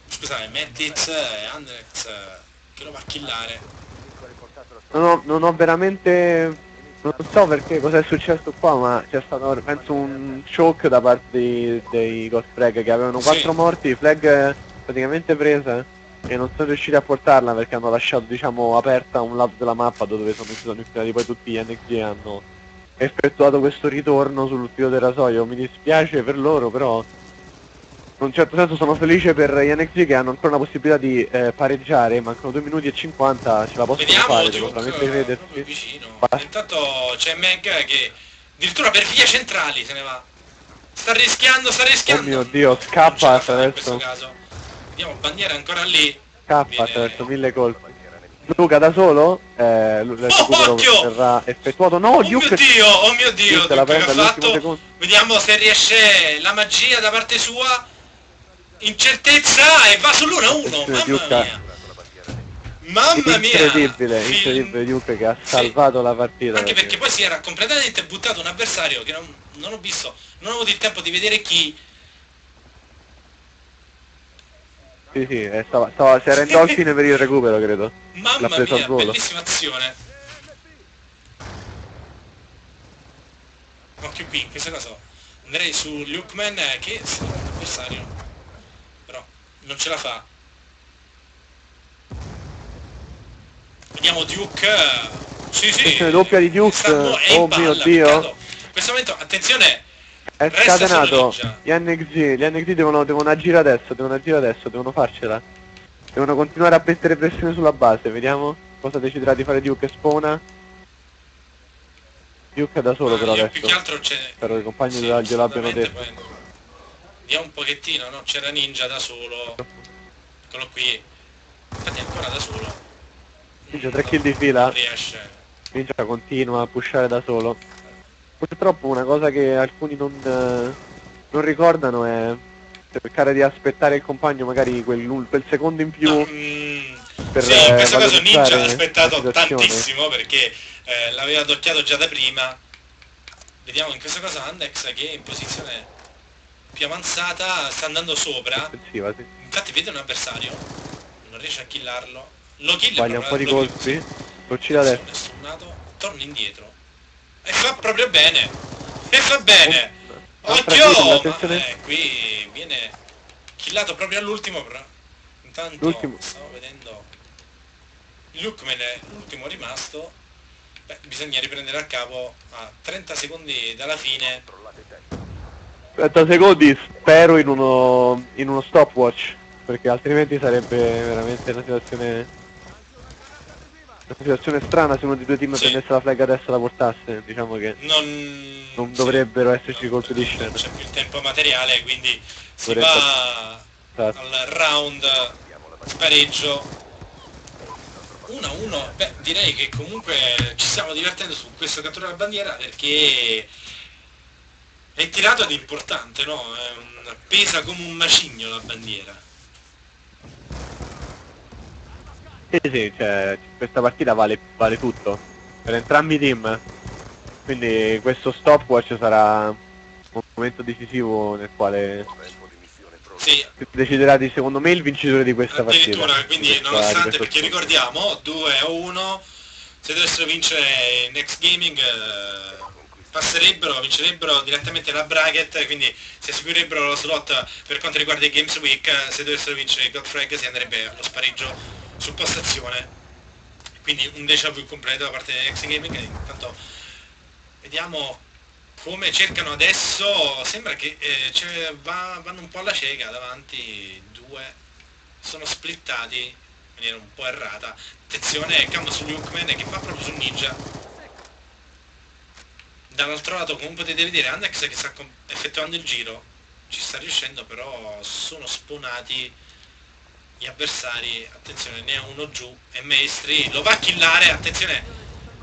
scusate Mattitz e Andrex eh, che lo va a killare. Non ho, non ho veramente... Non so perché cosa è successo qua, ma c'è stato penso un shock da parte dei, dei Ghost Flag che avevano Sì. quattro morti, flag eh, praticamente presa e non sono riusciti a portarla perché hanno lasciato diciamo aperta un lato della mappa dove sono, sono infilati poi tutti gli NXT e hanno effettuato questo ritorno sul filo del rasoio. Mi dispiace per loro però in un certo senso sono felice per gli NXT che hanno ancora una possibilità di eh, pareggiare, mancano 2 minuti e 50, ce la possono vediamo fare, Duke solamente eh, proprio crederci. vicino intanto c'è Meg che addirittura per vie centrali se ne va sta rischiando sta Oh rischiando mio dio, scappa la attraverso, vediamo bandiera ancora lì scappa Viene- attraverso mille colpi. Luca da solo, eh, recupero occhio! verrà effettuato. No, oh Duke mio dio oh mio dio Duke la Duke che prende all'ultimo secondo. vediamo se riesce la magia da parte sua incertezza e va sull'1-1 Attenzione, mamma Duke. mia mamma mia Incredibile, Film- incredibile Duke che ha Sì. salvato la partita. Anche perché poi si era completamente buttato un avversario che non, non ho visto, non ho avuto il tempo di vedere chi. Sì, sì, eh, stava, stava, si era in dolphin per il recupero, credo. Mamma mia, al volo. bellissima azione. Occhio qui, in questo caso Andrei su Lukeman eh, che è un avversario. Non ce la fa. Vediamo Duke. Sì, sì. Attenzione, doppia di Duke. Oh mio Dio. peccato. In questo momento, attenzione, È scatenato. Gli NXT, gli NXT devono, devono agire adesso, devono agire adesso, devono farcela. Devono continuare a mettere pressione sulla base, vediamo cosa deciderà di fare Duke e Spona. Duke è da solo Ma però adesso. più che altro c'è... Spero che i compagni Sì, glielo abbiano detto. poi- Vediamo un pochettino, no? C'era Ninja da solo. Eccolo qui. Infatti è ancora da solo. Ninja, tre kill di fila. Riesce. Ninja continua a pushare da solo. Purtroppo una cosa che alcuni non, eh, non ricordano è cercare di aspettare il compagno magari quel, quel secondo in più No, mm, per sì, in eh, questo caso Ninja ha valorizzare aspettato tantissimo perché eh, l'aveva adocchiato già da prima. Vediamo in questo caso Andex che è in posizione più avanzata, sta andando sopra. Offensiva, sì. Infatti vede un avversario, non riesce a killarlo. Lo kill Sbaglia un po' di colpi. Lo uccide adesso. Torna indietro. E fa proprio bene. E fa bene. Occhio! attenzione. Ma, eh, qui viene killato proprio all'ultimo, però. Intanto L'ultimo. stavo vedendo. Lukeman è l'ultimo rimasto. Beh, bisogna riprendere a capo a 30 secondi dalla fine. 30 secondi spero in uno, in uno stopwatch, perché altrimenti sarebbe veramente una situazione una situazione strana se uno dei due team Sì. prendesse la flag adesso e la portasse, diciamo che Non, non sì, dovrebbero esserci non- colpi di non scena. c'è più il tempo materiale, quindi si Dovrebbe- va Esatto. al round spareggio 1-1 beh direi che comunque ci stiamo divertendo su questo cattura la bandiera perché è tirato ed importante no? È un- pesa come un macigno la bandiera Sì, sì, cioè, questa partita vale, vale tutto, per entrambi i team. Quindi questo stopwatch sarà un momento decisivo nel quale sì deciderà di, secondo me, il vincitore di questa partita. quindi questa- nonostante perché scontro. ricordiamo 2 a 1 se dovessero vincere Next Gaming eh, passerebbero, vincerebbero direttamente la bracket, quindi si assicurebbero lo slot per quanto riguarda i Games Week, se dovessero vincere il Godfrag si andrebbe allo spareggio su postazione. Quindi un déjà vu completo da parte di Next Gaming, intanto vediamo come cercano adesso, sembra che eh, va- vanno un po' alla cieca davanti, due sono splittati in maniera un po' errata. Attenzione, cambio su Lukeman che va proprio su Ninja. Dall'altro lato come potete vedere Andex che sta effettuando il giro, ci sta riuscendo però sono spawnati gli avversari, attenzione ne ha uno giù, è Maestri, lo va a killare, attenzione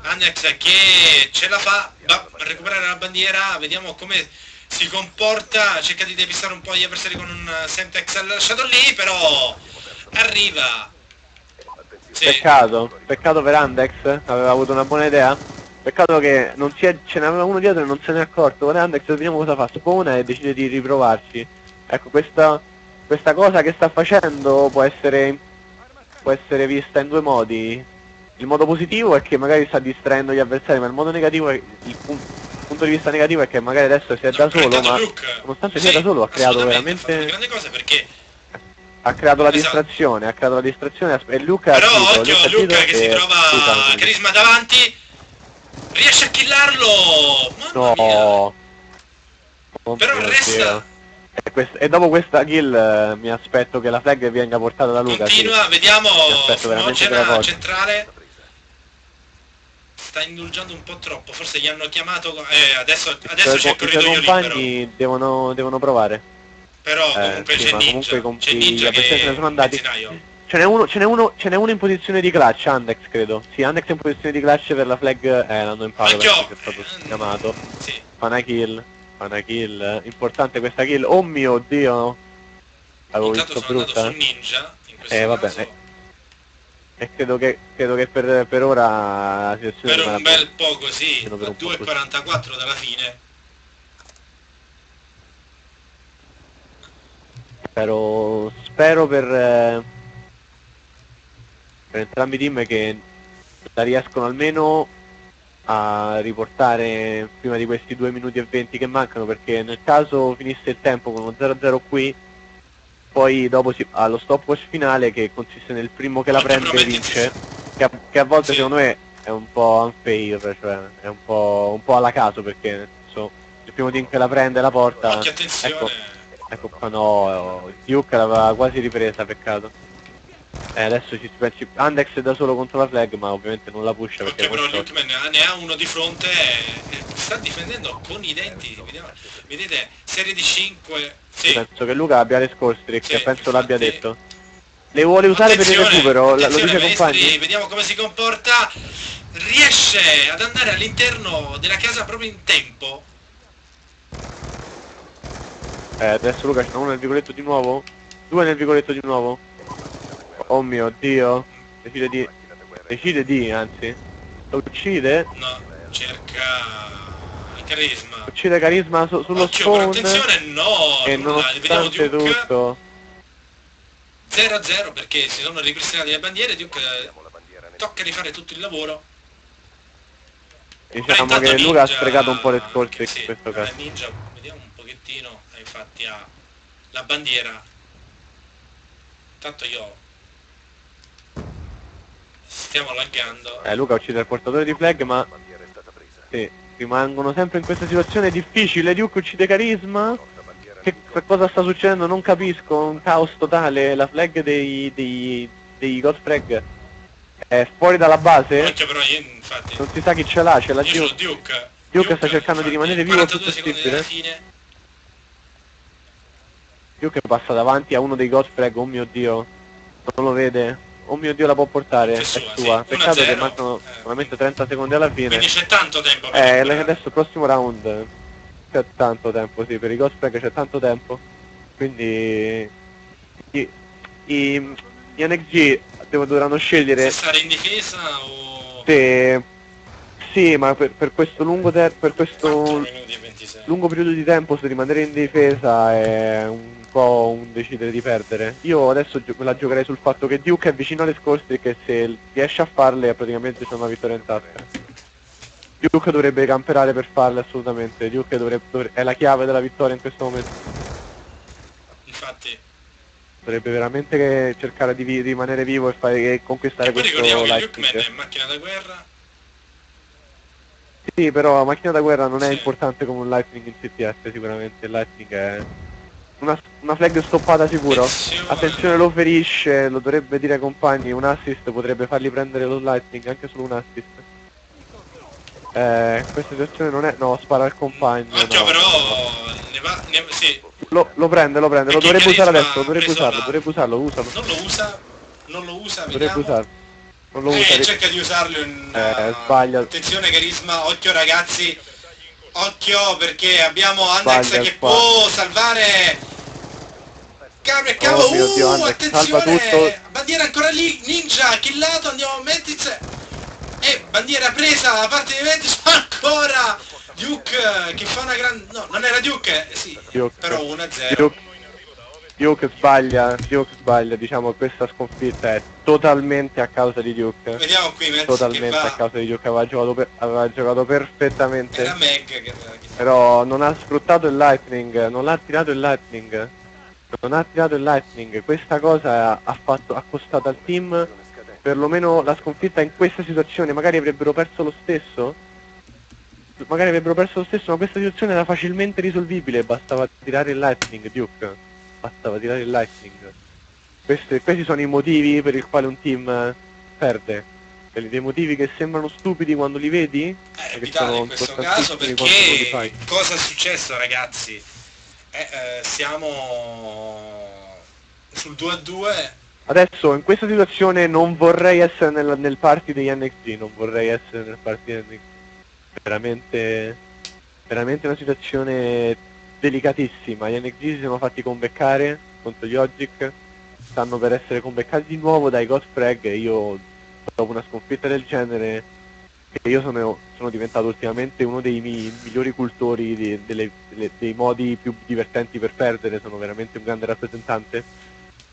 Andex che ce la fa, va a recuperare la bandiera, vediamo come si comporta, cerca di depistare un po' gli avversari con un Semtex l'ha lasciato lì, però arriva. Sì, Peccato, peccato per Andex, aveva avuto una buona idea. Peccato che non si è, ce n'aveva uno dietro e non se ne è accorto. Ora Andex vediamo cosa fa, spona e decide di riprovarci. Ecco, questa, questa cosa che sta facendo può essere, può essere vista in due modi. Il modo positivo è che magari sta distraendo gli avversari, ma il modo negativo è il, pu- il punto di vista negativo è che magari adesso si è da solo, ma Luke, nonostante sia da solo, ha creato veramente- grande cosa perché ha creato la Esatto. distrazione, ha creato la distrazione e Luca però ha occhio Luca, Luca che si trova carisma davanti riesce a killarlo mamma mia No. Oh Però mio resta- Dio. E, dopo questa kill eh, mi aspetto che la flag venga portata da Luca. sì. continua vediamo veramente quella Fumogena centrale sta indulgendo un po' troppo forse gli hanno chiamato eh, adesso, adesso I c'è il corridoio libero compagni devono, devono provare. però Eh, comunque sì, c'è Ninja comunque c'è Ninja se ne sono andati. benzinaio. Ce n'è uno, ce n'è uno, ce n'è uno in posizione di clutch, Andex credo. Sì, Andex è in posizione di clutch per la flag, eh, l'hanno imparato occhio perché è stato eh, chiamato. sì. Fa una kill, fa una kill. Importante questa kill. Oh mio dio! Avevo intanto visto andato brutta. su Ninja in Eh, vabbè, caso eh. E credo che, credo che per, per ora la situazione per un bel po' così a un po' così. 2.44 dalla fine Spero, spero per, eh, per entrambi i team che la riescono almeno a riportare prima di questi 2 minuti e 20 che mancano perché nel caso finisse il tempo con uno 0-0 qui poi dopo si, allo stopwatch finale che consiste nel primo che la prende metti- vince che a, che a volte Sì. secondo me è un po' unfair cioè è un po', un po' alla caso perché nel senso, il primo team che la prende la porta ecco, ecco qua no il Duke l'aveva quasi ripresa peccato eh, adesso ci pensi Andex è da solo contro la flag ma ovviamente non la pusha perché è però molto- Luke ne ha, uno di fronte e, e sta difendendo con i denti. Vediamo, vedete, serie di 5. Sì, penso che Luca abbia le score streak Sì, penso l'abbia detto le vuole usare per il recupero lo dice compagni Vediamo come si comporta. Riesce ad andare all'interno della casa proprio in tempo. Eh, adesso Luca c'è uno nel vicoletto di nuovo? Due nel vicoletto di nuovo? Oh mio dio. Decide di... Decide di, anzi. Lo uccide? No, cerca il carisma. Uccide Carisma su- sullo Occhio, spawn. attenzione, no! E. Vediamo nonostante Duke tutto... 0-0 perché si sono ripristinate le bandiere. Duke eh, tocca di fare tutto il lavoro. Diciamo intanto che Luca ha sprecato un po' le streak sì, in questo caso. Ninja, vediamo un pochettino, eh, infatti ha la bandiera. Tanto io stiamo laggando. Eh, Luca uccide il portatore di flag, ma... Sì, rimangono sempre in questa situazione difficile. Duke uccide Carisma. Che, che cosa sta succedendo? Non capisco, un caos totale. La flag dei, dei, dei God Frag è fuori dalla base. Occhio però io infatti. Non si sa chi ce l'ha, ce l'ha Duke. Duke. Duke sta cercando di rimanere vivo il più 42 secondi dalla possibile. Duke passa davanti a uno dei God Frag, oh mio dio. Non lo vede. Oh mio dio la può portare, È è sua, sua. sì. Peccato che 1-0, mancano solamente 30 secondi alla fine. Quindi c'è tanto tempo Eh, adesso il prossimo round c'è tanto tempo, sì, per i Frag c'è tanto tempo. Quindi i, i, gli NXG devo- dovranno Se scegliere stare in difesa o se sì, ma per, per questo lungo ter- per 4 questo minuti 26. lungo periodo di tempo se rimanere in difesa è un po' un decidere di perdere. Io adesso me la giocherei sul fatto che Duke è vicino alle score streak e se riesce a farle praticamente c'è una vittoria in tasca. Duke dovrebbe camperare per farle assolutamente, Duke dovrebbe, dovre- è la chiave della vittoria in questo momento. Infatti. Dovrebbe veramente che- cercare di vi- rimanere vivo e fare e conquistare E questo ricordiamo che Luke Lightning. è macchina da guerra. Sì, però la macchina da guerra non è Sì. importante come un Lightning in CTF sicuramente, il Lightning è una, una flag stoppata sicuro. Attenzione. Lo ferisce, lo dovrebbe dire ai compagni, un assist potrebbe fargli prendere lo Lightning, anche solo un assist. Eh, questa situazione non è... no, spara al compagno. Occhio no. però ne va. Ne, sì, Lo, lo prende, lo prende, lo dovrebbe usare adesso, lo dovrebbe usarlo, la- dovrebbe usarlo, usalo. non lo usa. Non lo usa, Dovrebbe vediamo. usarlo. Non lo Eh, usa. cerca di usarlo in... Eh, sbaglia. Attenzione carisma, occhio ragazzi. Occhio perché abbiamo Andex che sbaglia. può salvare Cavolo, cavolo, Oh Dio, uh, salva attenzione! Bandiera ancora lì, Ninja, killato, andiamo a Metiz. E bandiera presa da parte di Metiz, ancora! Duke che fa una gran... No, non era Duke, eh, sì, Duke. però 1-0. Duke, Duke sbaglia, Duke sbaglia, diciamo questa sconfitta è totalmente a causa di Duke. Vediamo qui che Totalmente a causa di Duke, aveva giocato, per- aveva giocato perfettamente. Era Meg che- Però non ha sfruttato il lightning, non ha tirato il lightning. Non ha tirato il lightning. Questa cosa ha, fatto, ha costato al team perlomeno la sconfitta in questa situazione. Magari avrebbero perso lo stesso. Magari avrebbero perso lo stesso, ma questa situazione era facilmente risolvibile. Bastava tirare il lightning, Duke. Bastava tirare il lightning. Questi, questi sono i motivi per il quale un team eh, perde. Dei motivi che sembrano stupidi quando li vedi, Eh, sono in questo caso perché cosa è successo ragazzi? Eh, eh, siamo sul 2 a 2 Adesso in questa situazione non vorrei essere nel, nel party degli NXT, non vorrei essere nel party degli NXT. Veramente, veramente una situazione delicatissima. Gli NXT si sono fatti conbeccare contro gli Ogic, stanno per essere conbeccati di nuovo dai God Frag e io dopo una sconfitta del genere, che io sono, sono diventato ultimamente uno dei miei migliori cultori di- delle- delle- dei modi più divertenti per perdere, sono veramente un grande rappresentante.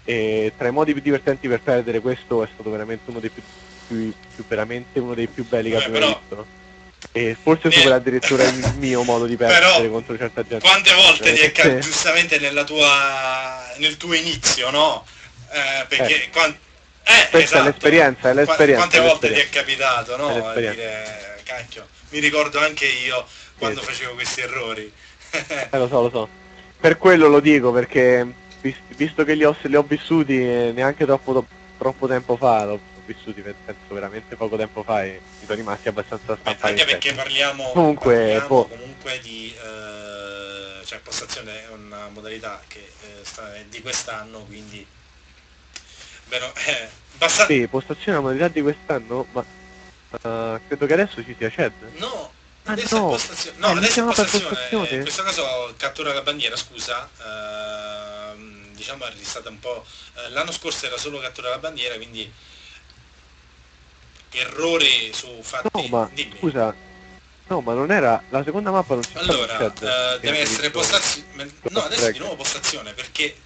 E tra i modi più divertenti per perdere questo è stato veramente uno dei più, più- più- veramente uno dei più belli che Vabbè, abbiamo però- visto. E forse Eh. supera addirittura il mio modo di *laughs* perdere Però, contro certa gente. Quante volte ti è Eh, capitato, giustamente nella tua, nel tuo inizio, no? Eh, perché quan- eh, Questa è esatto. l'esperienza, è l'esperienza, Quante è volte ti è capitato, È no? L'esperienza. dire, cacchio, mi ricordo anche io quando Sì. facevo questi errori. Eh, lo so, lo so. Per quello lo dico, perché vis- visto che li ho, li ho vissuti eh, neanche troppo, troppo tempo fa, l'ho ho vissuti penso veramente poco tempo fa e mi sono rimasti abbastanza Beh, stampati. anche perché parliamo, Comunque, parliamo boh. comunque di eh, cioè postazione è una modalità che eh, sta- è di quest'anno, quindi Beh, eh, basta... Sì, postazione la modalità di quest'anno, ma eh, credo che adesso ci sia Ched. No, Ah, adesso no. è postazione. No, Eh, adesso è postazione. postazione? In questo caso cattura la bandiera, scusa. ehm, diciamo è stata un po'. eh, l'anno scorso era solo cattura la bandiera, quindi errori su fatti. No, ma Dimmi. scusa, no, ma non era la seconda mappa non c'è Allora, eh, deve essere postazione. No, adesso è di nuovo postazione perché.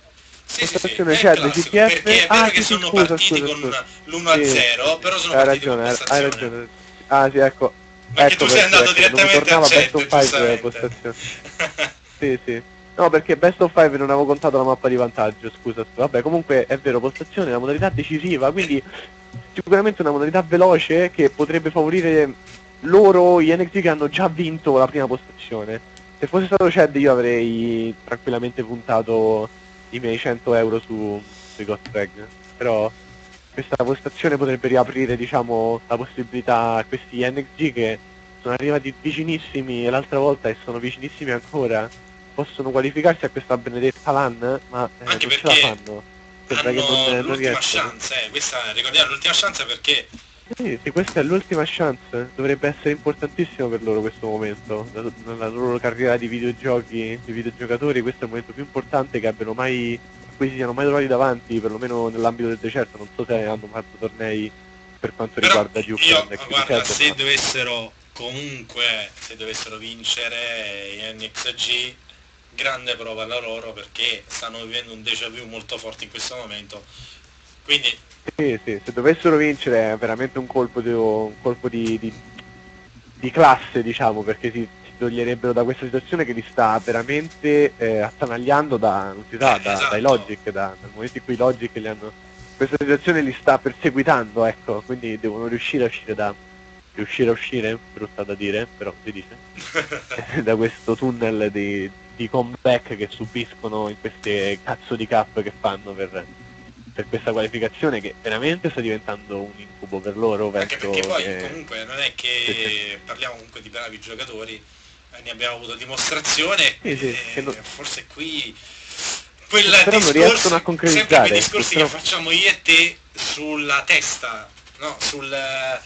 Sì, sì, sì, Postazione è Ched, classico, GTF. perché è vero Ah, che sono scusa, partiti scusa, con scusa. l'1-0, però sono hai con ragione, hai ragione. Ah sì, ecco. Ma ecco tu sei andato ecco, direttamente tornava a Best of 100, Five, eh, postazione. *laughs* Sì, sì. No, perché Best of 5 non avevo contato la mappa di vantaggio, scusa. Vabbè, comunque è vero, postazione è una modalità decisiva, quindi sicuramente una modalità veloce che potrebbe favorire loro, i NXT che hanno già vinto la prima postazione. Se fosse stato Ched io avrei tranquillamente puntato i miei 100 euro su, sui Ghost Tag. Però questa postazione potrebbe riaprire, diciamo, la possibilità a questi NXT che sono arrivati vicinissimi l'altra volta e sono vicinissimi ancora. Possono qualificarsi a questa benedetta LAN, ma eh, non ce la fanno. Sembra che non, non l'ultima riescono. chance, eh, questa ricordiamo l'ultima chance perché Sì, sì, questa è l'ultima chance. Dovrebbe essere importantissimo per loro questo momento. La- Nella loro carriera di videogiochi, di videogiocatori, questo è il momento più importante che abbiano mai. a cui si siano mai trovati davanti, perlomeno nell'ambito del deserto. Non so se hanno fatto tornei per quanto però riguarda Duke io guarda Deserto, se ma- dovessero comunque se dovessero vincere gli NXG grande prova alla loro perché stanno vivendo un déjà vu molto forte in questo momento quindi Sì, sì, se dovessero vincere è veramente un colpo di, un colpo di, di- di classe, diciamo, perché si, si toglierebbero da questa situazione che li sta veramente eh, attanagliando da, non si sa, Eh, da- esatto. dai Logic, da- dal momento in cui i Logic li hanno... Questa situazione li sta perseguitando, ecco, quindi devono riuscire a uscire da... riuscire a uscire, brutta da dire, però si dice, *laughs* da questo tunnel di, di comeback che subiscono in queste cazzo di cap che fanno per, per questa qualificazione che veramente sta diventando un incubo per loro anche perché poi che- comunque non è che parliamo comunque di bravi giocatori eh, ne abbiamo avuto dimostrazione Sì, sì, e che non- forse qui quel Però non discorso, riescono a concretizzare, sempre quei discorsi che purtroppo. facciamo io e te sulla testa no? Sul eh,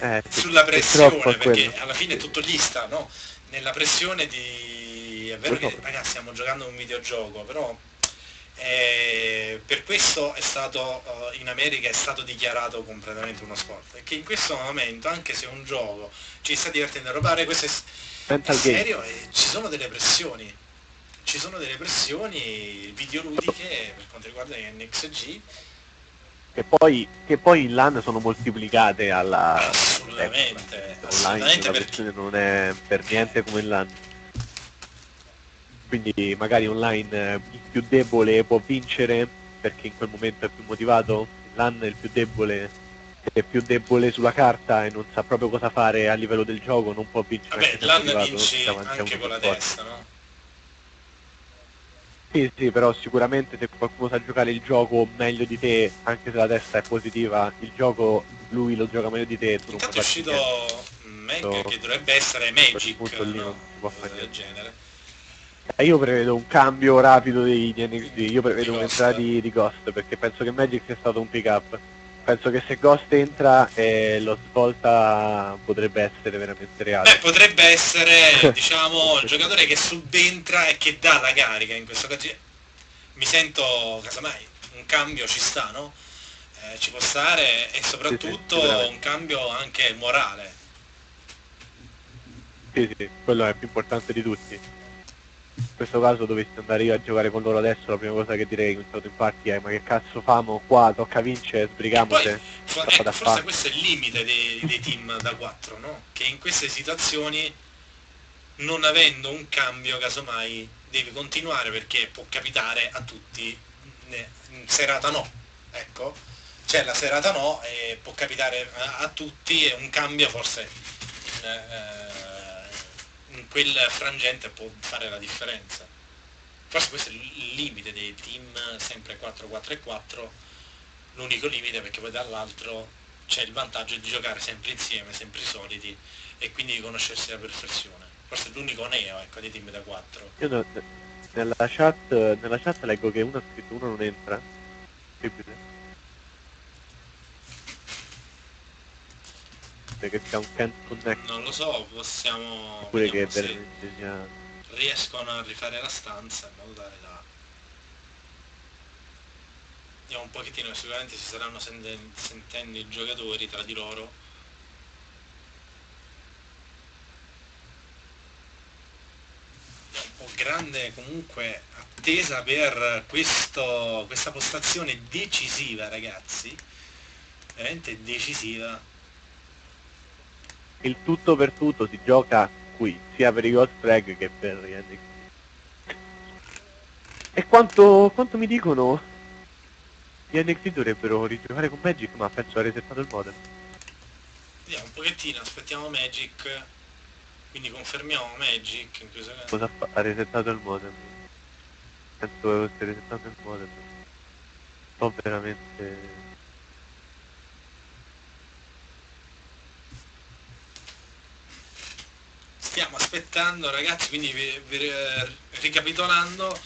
Eh, sì, sulla pressione è perché alla fine tutto lì sta no? Nella pressione di è vero che ragazzi stiamo giocando un videogioco però eh, per questo è stato eh, in America è stato dichiarato completamente uno sport. E che in questo momento anche se un gioco ci sta divertendo a rubare questo è, è serio e ci sono delle pressioni. Ci sono delle pressioni videoludiche per quanto riguarda NXG che poi, che poi in LAN sono moltiplicate alla Assolutamente, online assolutamente la perché- versione non è per niente come in LAN quindi magari online eh, il più debole può vincere perché in quel momento è più motivato LAN il più debole è più debole sulla carta e non sa proprio cosa fare a livello del gioco non può vincere vabbè è davanti a anche con la forte. testa no? Sì, sì, però sicuramente se qualcuno sa giocare il gioco meglio di te, anche se la testa è positiva, il gioco lui lo gioca meglio di te tu intanto è uscito So- che dovrebbe essere Magic no? del genere Io prevedo un cambio rapido di, di NXT, io prevedo un'entrata di, di Ghost, perché penso che Magic sia stato un pick up. Penso che se Ghost entra eh, lo svolta potrebbe essere veramente reale. Beh, potrebbe essere, *laughs* diciamo, il giocatore che subentra e che dà la carica in questo caso. Mi sento, casomai, un cambio ci sta, no? Eh, ci può stare e soprattutto sicuramente. un cambio anche morale. Sì, sì, quello è più importante di tutti. In questo caso dovessi andare io a giocare con loro adesso, la prima cosa che direi in in party è ma che cazzo famo qua, tocca vincere, sbrighiamoci. Fo- da ecco, fare. forse questo è il limite dei, dei team da 4, no? Che in queste situazioni, non avendo un cambio, casomai devi continuare perché può capitare a tutti, serata no, ecco. C'è la serata no e può capitare a, a tutti e un cambio forse in, eh, in quel frangente può fare la differenza. Forse questo è il limite dei team sempre 4-4 e 4 l'unico limite perché poi dall'altro c'è il vantaggio di giocare sempre insieme, sempre soliti e quindi di conoscersi alla perfezione. Forse è l'unico neo ecco, dei team da 4. Io no- nella chat, nella chat leggo che uno ha scritto uno non entra. Incredibile. Perché c'è un can't connect Non lo so, possiamo... oppure che se veramente sia... riescono a rifare la stanza in modo tale da... Vediamo un pochettino, sicuramente si saranno sente- sentendo i giocatori tra di loro. È un po' grande comunque attesa per questo, questa postazione decisiva ragazzi. Veramente decisiva. Il tutto per tutto si gioca qui, sia per i Ghost Frag che per gli NXT. E quanto, quanto mi dicono? Gli NXT dovrebbero rigiocare con Magic, ma penso ha resettato il modem. Vediamo un pochettino, aspettiamo Magic. Quindi confermiamo Magic in questo caso. Cosa fa? Ha resettato il modem. Penso che avesse resettato il modem. Sto veramente... Stiamo aspettando ragazzi, quindi vi- vi- eh, ricapitolando,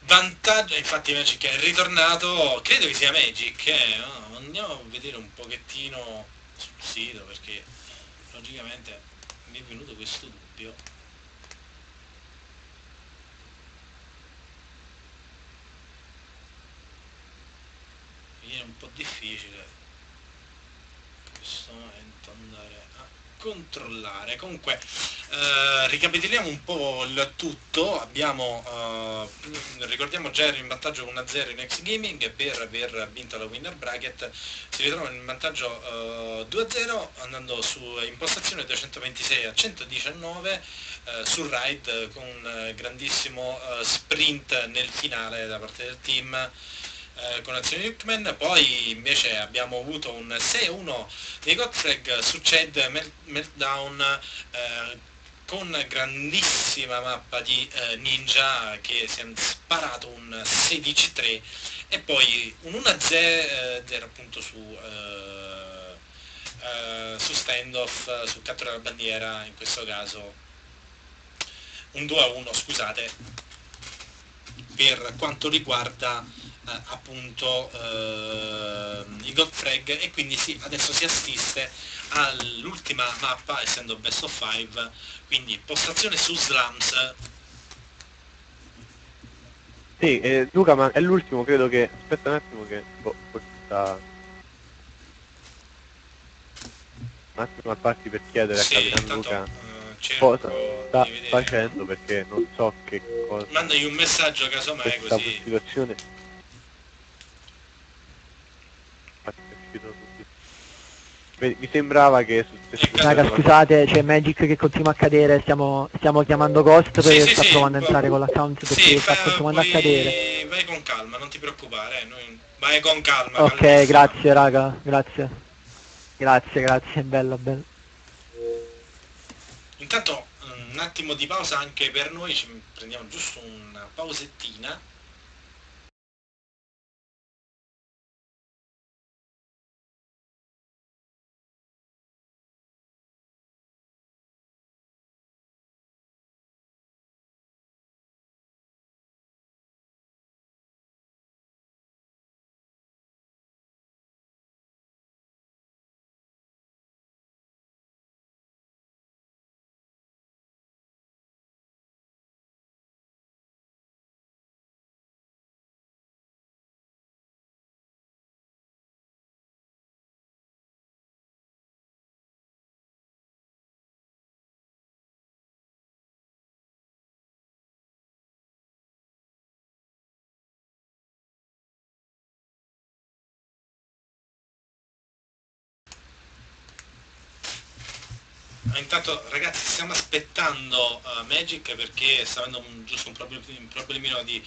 vantaggio, infatti Magic è ritornato, credo che sia Magic, eh, andiamo a vedere un pochettino sul sito perché logicamente mi è venuto questo dubbio. Viene un po' difficile in questo momento andare a controllare. Comunque, eh, ricapitoliamo un po' il tutto. Abbiamo, eh, ricordiamo era in vantaggio 1-0 in X Gaming per aver vinto la winner bracket. Si ritrova in vantaggio eh, 2-0 andando su impostazione 226 a 119 eh, sul ride con un grandissimo eh, sprint nel finale da parte del team eh, con azione Hookman, poi invece abbiamo avuto un 6-1 dei Godfrag su Chad Mel- Meltdown eh, con grandissima mappa di eh, Ninja che si è sparato un 16-3 e poi un 1-0 appunto su, eh, eh, su standoff, eh, su cattura della bandiera in questo caso un 2-1 scusate per quanto riguarda eh, appunto eh, i Godfrag e quindi sì, adesso si assiste all'ultima mappa essendo best of 5 quindi postazione su slums. Sì, eh, Luca, ma è l'ultimo, credo che... Aspetta un attimo che... Boh, forse sta... Un attimo a parti per chiedere a sì, Capitan intanto Luca. eh, cerco cosa sta facendo perché non so che cosa... mandagli un messaggio casomai questa così. situazione... Infatti è uscito così. Vedi, Mi sembrava che. Raga, scusate, c'è Magic che continua a cadere, stiamo, stiamo chiamando Ghost perché sì, sta sì, provando a entrare con l'account perché sì, sta fa- continuando a cadere. vai con calma non ti preoccupare eh, noi- vai con calma Ok, calmissimo. grazie raga, grazie. Grazie, grazie, bello, bello. Intanto un attimo di pausa anche per noi, ci prendiamo giusto una pausettina intanto ragazzi stiamo aspettando uh, Magic perché sta avendo un, giusto un, problem, un problemino di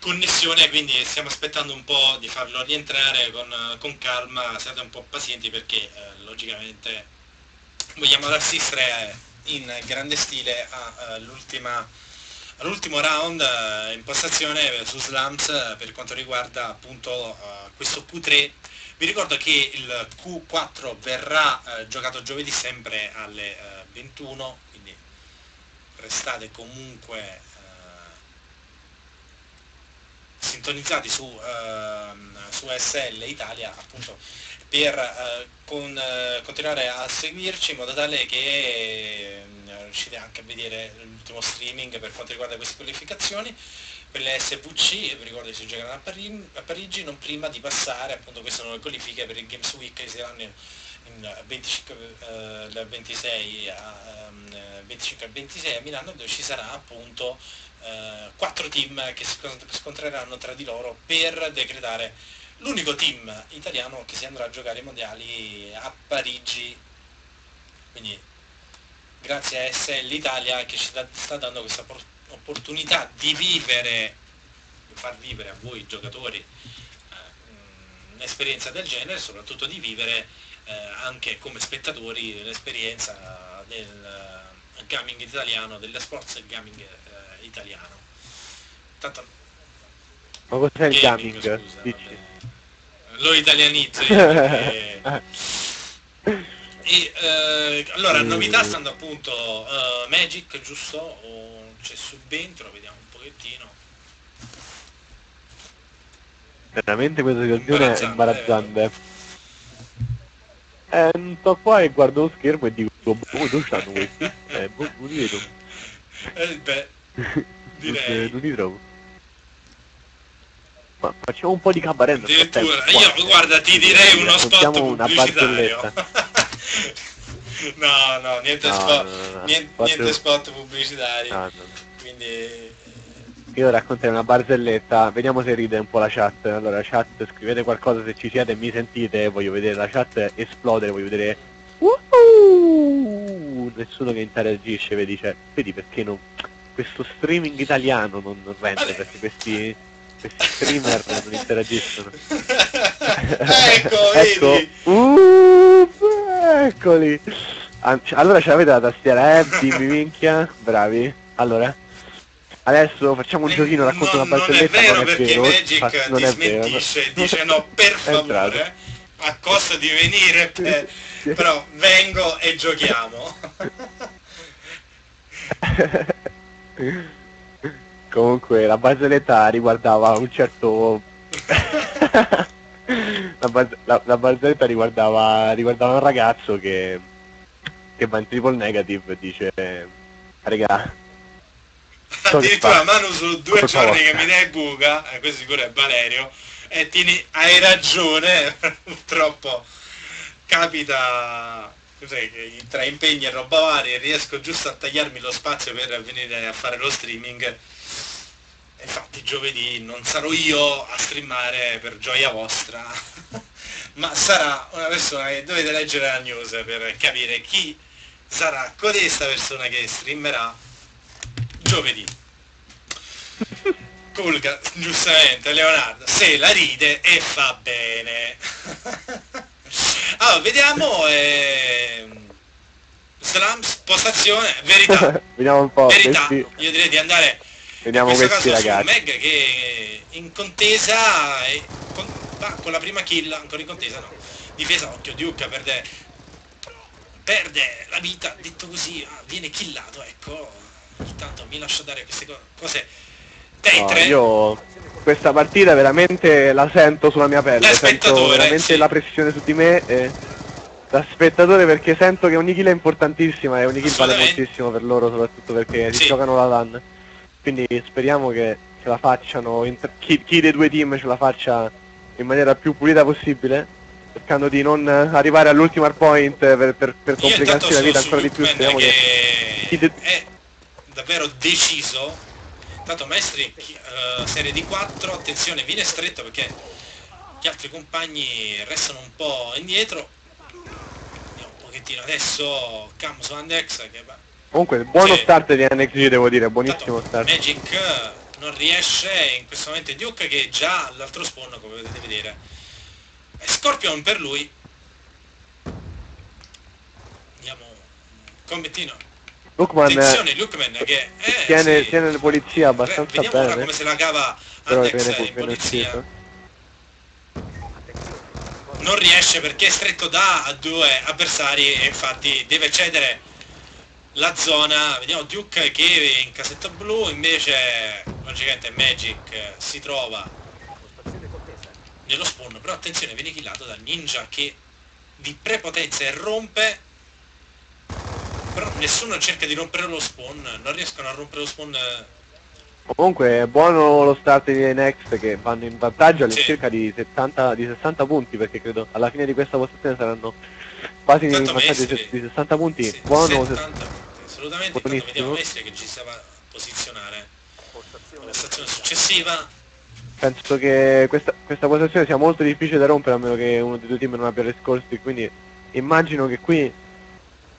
connessione quindi stiamo aspettando un po' di farlo rientrare con, con calma. Siate un po' pazienti perché eh, logicamente vogliamo assistere in grande stile all'ultima all'ultimo round uh, impostazione su Slams uh, per quanto riguarda appunto uh, questo Q3 vi ricordo che il Q4 verrà giocato giovedì sempre alle 21 quindi restate comunque sintonizzati su, su SL Italia appunto per eh, con, eh, continuare a seguirci in modo tale che eh, riuscite anche a vedere l'ultimo streaming per quanto riguarda queste qualificazioni per le SVC, vi ricordo che si giocheranno a, Parigi, a Parigi non prima di passare appunto queste nuove qualifiche per il Games Week che saranno in, in 25, eh, 26 a, um, 25 al 26 a Milano dove ci sarà appunto eh, quattro team che si scontreranno tra di loro per decretare l'unico team italiano che si andrà a giocare i mondiali a Parigi. Quindi grazie a SL Italia che ci sta dando questa opportunità di vivere, di far vivere a voi giocatori eh, un'esperienza del genere, soprattutto di vivere eh, anche come spettatori l'esperienza del gaming italiano, delle sports gaming eh, italiano. Tanto... Ma cos'è il gaming? scusa, lo italianizzo io *laughs* perché... e eh, allora novità stanno appunto Magic giusto o c'è subentro vediamo un pochettino veramente questa situazione è imbarazzante eh, sto qua e guardo lo schermo e dico boh dove stanno questi? eh boh non li vedo eh beh *laughs* direi non li trovo ma facciamo un po' di cabaret. Addirittura, io guarda ti direi uno spot una pubblicitario. *laughs* no, no, niente, no, spot, no, no, niente, niente spot pubblicitari. Quindi io racconterei una barzelletta, vediamo se ride un po' la chat. Allora, chat, scrivete qualcosa se ci siete e mi sentite, voglio vedere la chat esplodere, voglio vedere uh nessuno che interagisce, vedi, cioè, vedi perché non questo streaming italiano non, non rende, perché questi questi streamer non interagiscono. *laughs* ecco, ecco. Uh, eccoli. Allora ce l'avete la tastiera, eh? Dimmi *laughs* minchia. Bravi. Allora. Adesso facciamo un eh, giochino, racconto non, una barzelletta. Non è vero non è perché vero. Magic non ti smentisce, dice no, per favore, a costo di venire, per... però vengo e giochiamo. *laughs* Comunque la barzelletta riguardava un certo... *laughs* la, baz... la, la, barzelletta riguardava, riguardava un ragazzo che, che va in triple negative e dice... Regà... *laughs* Addirittura Manu sono due giorni che mi dai buca, eh, questo sicuro è Valerio, e tieni, hai ragione, *laughs* purtroppo capita tra impegni e roba varia riesco giusto a tagliarmi lo spazio per venire a fare lo streaming infatti giovedì non sarò io a streamare per gioia vostra, *laughs* ma sarà una persona che dovete leggere la news per capire chi sarà codesta persona che streamerà giovedì. *laughs* Comunque, giustamente Leonardo se la ride e fa bene. *laughs* allora, vediamo eh, slams, postazione, verità. Vediamo un po'. Verità, io direi di andare Vediamo questi ragazzi. Meg che in contesa con, va con la prima kill, ancora in contesa no. Difesa, occhio, Duke perde, perde la vita, detto così, ah, viene killato, ecco. Intanto mi lascio dare queste cose. Dai, no, io questa partita veramente la sento sulla mia pelle, sento veramente sì. la pressione su di me e da spettatore perché sento che ogni kill è importantissima e ogni kill vale moltissimo per loro soprattutto perché sì. si giocano la LAN. Quindi speriamo che ce la facciano, chi, chi, dei due team ce la faccia in maniera più pulita possibile, cercando di non arrivare all'ultimo hard point per, per, per complicarsi la vita ancora di più. Speriamo che, che è davvero deciso. Intanto maestri, uh, serie di 4, attenzione, viene stretto perché gli altri compagni restano un po' indietro. Vediamo un pochettino. Adesso Cam su Andex che va- Comunque, buono Sì. start di NXG devo dire, buonissimo start. Magic eh, non riesce in questo momento è Duke che è già all'altro spawn come potete vedere. E Scorpion per lui. Andiamo combettino. Lookman Attenzione Lukeman che eh, tiene, sì. tiene le polizie abbastanza Vediamo bene, come se la cava però Andex viene, in viene polizia. ucciso. Non riesce perché è stretto da due avversari e infatti deve cedere la zona. Vediamo Duke che è in casetta blu, invece logicamente Magic eh, si trova nello spawn, però attenzione, viene killato dal ninja che di prepotenza e rompe però nessuno cerca di rompere lo spawn, non riescono a rompere lo spawn eh, Comunque è buono lo start di Next che vanno in vantaggio Sì. all'incirca di 70 di 60 punti perché credo alla fine di questa postazione saranno quasi in vantaggio di, Messi. di 60 punti. sì, buono se- 70 punti, assolutamente, intanto Buonissimo. vediamo Messi che ci stava posizionare Postazione la stazione successiva penso che questa, questa postazione sia molto difficile da rompere a meno che uno dei due team non abbia le scorsi, quindi immagino che qui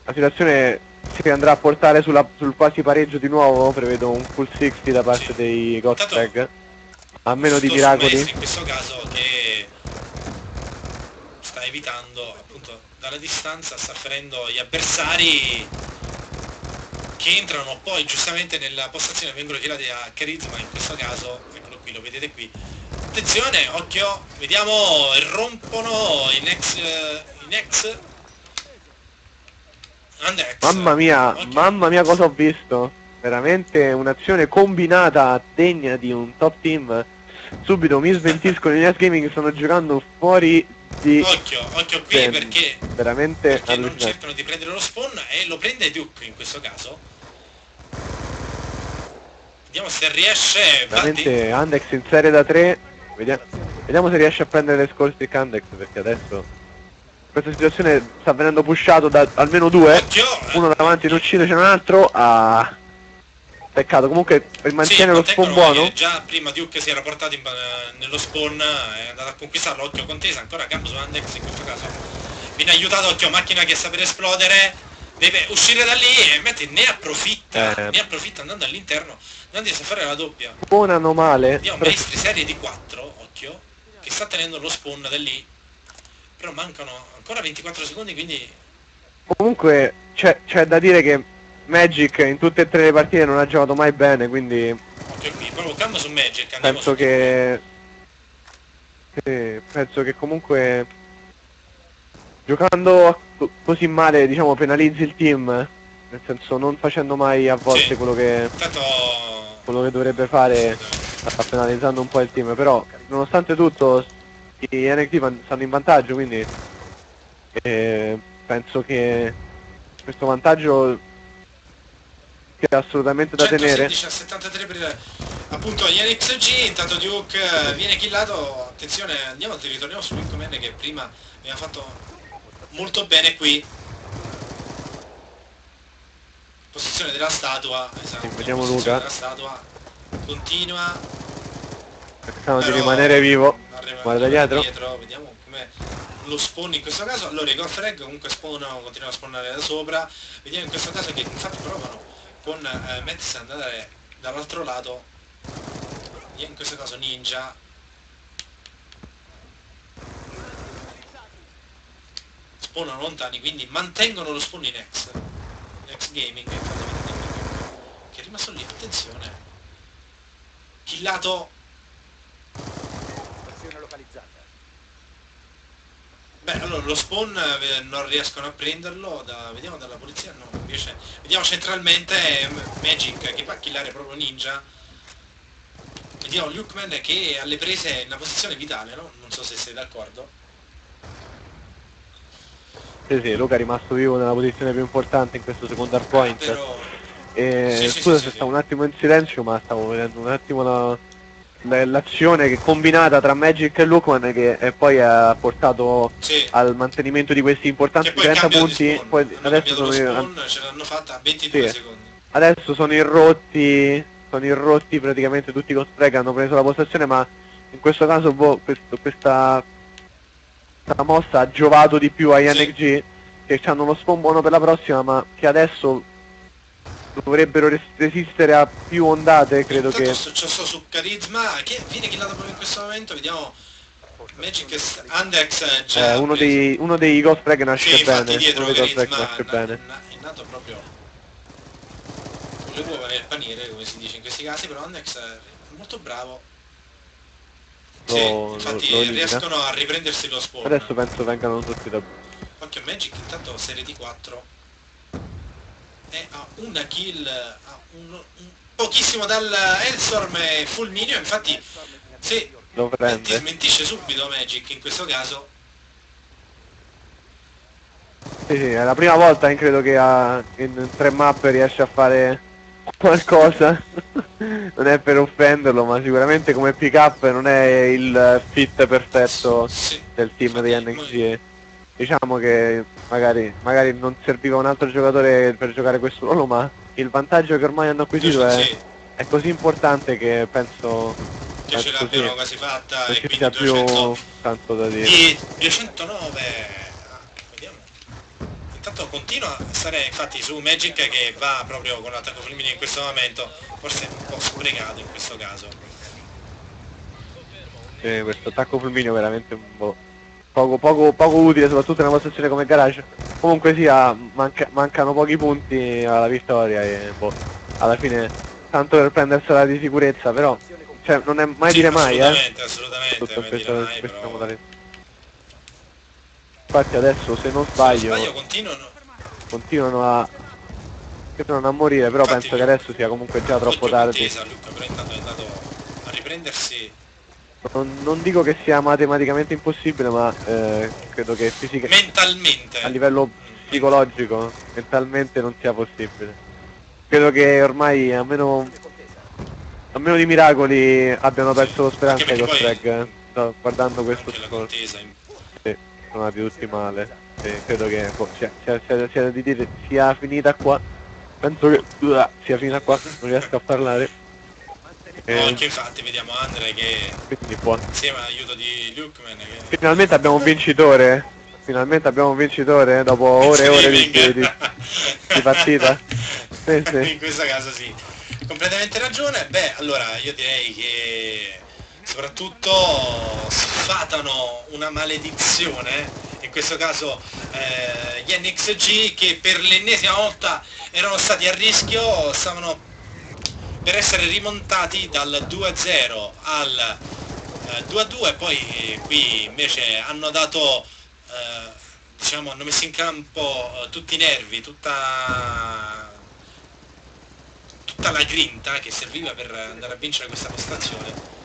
la situazione si andrà a portare sulla- sul quasi pareggio di nuovo, prevedo un full 60 da parte Sì. dei Godfrag, a meno di miracoli. In questo caso che sta evitando appunto dalla distanza, sta ferendo gli avversari che entrano poi giustamente nella postazione vengono tirati a carisma in questo caso eccolo qui lo vedete qui attenzione occhio vediamo rompono in ex in ex Andex Mamma mia, Occhio. mamma mia cosa ho visto. Veramente un'azione combinata degna di un top team. Subito mi smentiscono i Nes Gaming stanno giocando fuori di occhio occhio qui Sì. perché veramente perché non cercano di prendere lo spawn e lo prende Duke in questo caso vediamo se riesce. Veramente Andex in serie da 3. Vediamo, vediamo se riesce a prendere le score stick Andex perché adesso questa situazione sta venendo pushato da almeno due. occhio eh. Uno davanti ne uccide, c'è un altro. Ah. Peccato, comunque mantiene Sì, lo spawn buono. eh, già prima Duke si era portato in- eh, nello spawn è andato a conquistarlo occhio contesa ancora Campo su Andex in questo caso viene aiutato occhio macchina che sa per esplodere deve uscire da lì e mette ne approfitta Eh. ne approfitta andando all'interno andando a fare la doppia Suonano male. Vediamo però- maestri serie di 4 occhio che sta tenendo lo spawn da lì però mancano ancora 24 secondi quindi Comunque c'è, c'è da dire che Magic in tutte e tre le partite non ha giocato mai bene, quindi occhio qui proprio Campo su Magic penso su che... sì, penso che comunque giocando co- così male diciamo penalizzi il team, nel senso non facendo mai a volte Sì. quello, che, intanto quello che dovrebbe fare sta penalizzando un po' il team, però nonostante tutto i NXT stanno in vantaggio, quindi eh, penso che questo vantaggio sia assolutamente da tenere. 116 a 73 per appunto gli NXG intanto Duke eh, viene killato attenzione andiamo ritorniamo su Winkman che prima abbiamo fatto molto bene qui. Posizione della statua esatto. Vediamo Luca. della statua. Continua. Cercano di rimanere vivo. Guarda arriva dietro. vediamo come lo spawn in questo caso. Allora i Golfreg comunque spawnano continuano a spawnare da sopra. Vediamo in questo caso che infatti provano con eh, Metz andare dall'altro lato. In questo caso Ninja spawnano lontani quindi mantengono lo spawn in X X Gaming che è rimasto lì attenzione killato Postazione localizzata. Beh, allora lo spawn eh, non riescono a prenderlo, da- vediamo dalla polizia, no, invece vediamo centralmente eh, Magic che fa killare proprio Ninja. Vediamo Lukeman che alle prese è una posizione vitale, no? Non so se sei d'accordo. Sì, Luca è rimasto vivo nella posizione più importante in questo secondo hard point. E Sì, scusa sì, se stavo un attimo in silenzio, ma stavo vedendo un attimo la- la- l'azione che combinata tra Magic e Lukman che e poi ha portato al mantenimento di questi importanti che poi 30 cambiano punti. spawn. Poi adesso sono, lo in- spawn, ce l'hanno fatta a 22 Sì. secondi. adesso sono irrotti, sono irrotti praticamente tutti i cosplay che hanno preso la postazione, ma in questo caso boh, questo- questa, questa mossa ha giovato di più agli Sì. NXG che hanno uno spawn buono per la prossima, ma che adesso dovrebbero res- resistere a più ondate, credo Intanto che... c'ho sto su carisma che viene killato proprio in questo momento, vediamo Magic S- Andex eh, già Eh, uno, dei, uno dei Ghost Frag nasce Sì, bene. dietro Uno dei Ghost Frag nasce na- bene. na- è nato proprio con le uova nel paniere, come si dice in questi casi, però Andex è molto bravo. Sì, Lo- infatti lo- riescono a riprendersi lo spawn. Adesso penso vengano tutti da... Occhio Magic intanto serie di 4 e ha una kill, ha un, un pochissimo dal Hellstorm e Fulminio, infatti Lo ti prende. smentisce subito Magic in questo caso. Sì, sì, è la prima volta in credo che ha- in tre mappe riesce a fare qualcosa. *laughs* non è per offenderlo, ma sicuramente come pick up non è il fit perfetto Sì. del team di NXG. Diciamo che magari, magari non serviva un altro giocatore per giocare questo ruolo, ma il vantaggio che ormai hanno acquisito è, Sì, è così importante che penso che ce l'abbiano sì, quasi fatta non e ci sia più 200 tanto da dire. di 209 Ah, vediamo intanto continua a stare infatti su Magic che va proprio con l'attacco fulmineo in questo momento forse un po' sprecato in questo caso Sì, questo attacco fulmineo è veramente un po' poco, poco, poco utile, soprattutto in una postazione come garage. Comunque sia, manca- mancano pochi punti alla vittoria e boh, alla fine tanto per prendersela di sicurezza, però cioè, non è mai Sì, dire mai, eh. assolutamente assolutamente mai questo, dire mai. Infatti adesso se non sbaglio, sbaglio continuano continuano a continuano a morire, però Infatti, penso che adesso sia comunque già troppo tardi. contesa, Luca però intanto è andato a riprendersi Non, non dico che sia matematicamente impossibile, ma eh, credo che fisica- mentalmente a livello psicologico, mentalmente non sia possibile. Credo che ormai a meno, a meno di miracoli abbiano perso lo speranza i Rag. Sto guardando questo anche la scorso, sono andati tutti male. Sì, credo che boh, sia- sia di dire sia finita qua. Penso che uh, sia finita qua, non riesco a parlare. Oh, Eh, anche infatti vediamo Andre che quindi buono. insieme all'aiuto di Lukeman che Finalmente abbiamo un vincitore. Finalmente abbiamo un vincitore dopo ore e ore di, di- di- di partita. *laughs* Sì, sì. In questo caso sì. Completamente ragione. Beh, allora io direi che soprattutto sfatano una maledizione, in questo caso eh, gli NXG che per l'ennesima volta erano stati a rischio, stavano per essere rimontati dal 2-0 al eh, 2-2 poi eh, qui invece hanno dato eh, diciamo hanno messo in campo eh, tutti i nervi tutta tutta la grinta che serviva per andare a vincere questa postazione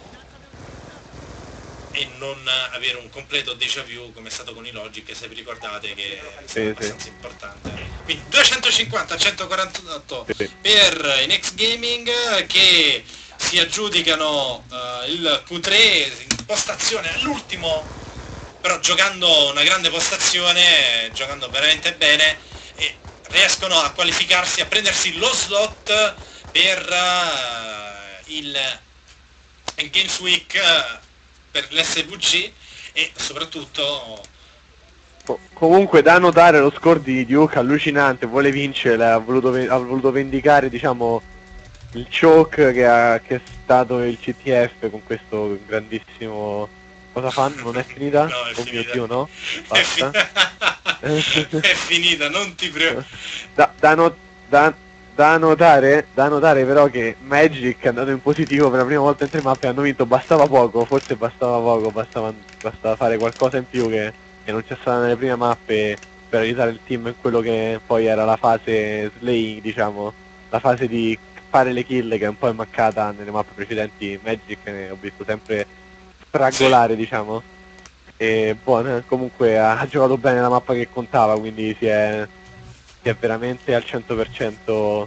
e non avere un completo déjà vu come è stato con i Logic se vi ricordate che è Sì, sì. abbastanza importante quindi 250 a 148 Sì. per i Next Gaming che si aggiudicano eh, il Q3 in postazione all'ultimo però giocando una grande postazione giocando veramente bene e riescono a qualificarsi a prendersi lo slot per eh, il, Games Week eh, per l'SVG e soprattutto Co- comunque da notare lo score di Duke allucinante, vuole vincere, ha voluto, ha voluto vendicare diciamo il choke che, ha- che è stato il CTF con questo grandissimo... Cosa fanno? Non è finita? No, è oh mio finita. dio no? è, fi- Basta. *laughs* è finita, non ti preoccupare. *laughs* Da, da no- da- da notare, da notare però che Magic è andato in positivo per la prima volta in tre mappe hanno vinto, bastava poco, forse bastava poco, bastava, bastava fare qualcosa in più che, che non c'è stata nelle prime mappe per aiutare il team in quello che poi era la fase slaying, diciamo, la fase di fare le kill che è un po' è mancata nelle mappe precedenti Magic ne ho visto sempre stragolare diciamo. E buona comunque ha, ha giocato bene la mappa che contava quindi si è, si è veramente al 100%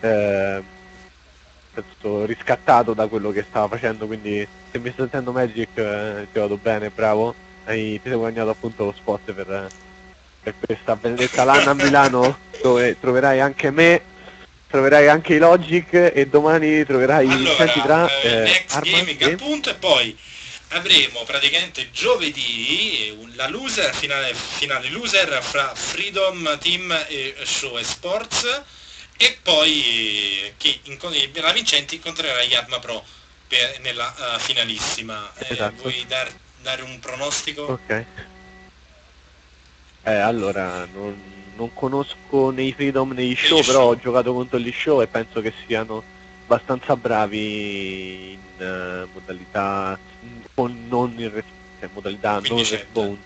eh, riscattato da quello che stava facendo quindi se mi sta sentendo Magic eh, hai giocato bene bravo. Hai, ti sei guadagnato appunto lo spot per, per questa benedetta LAN a Milano dove troverai anche me troverai anche i Logic e domani troverai allora, senti tra eh, eh, Next Arma Gaming appunto e poi avremo praticamente giovedì la loser, finale, finale loser fra Freedom Team e Show e Sports e poi chi incon- la vincente incontrerà Yarma Pro per- nella eh, finalissima. Eh, Esatto. vuoi dar- dare un pronostico? Ok. Eh, allora, non, non conosco né i Freedom né gli show, show. però ho giocato contro gli show e penso che siano abbastanza bravi in eh, modalità con non in res- cioè, modalità Quindi non respawn,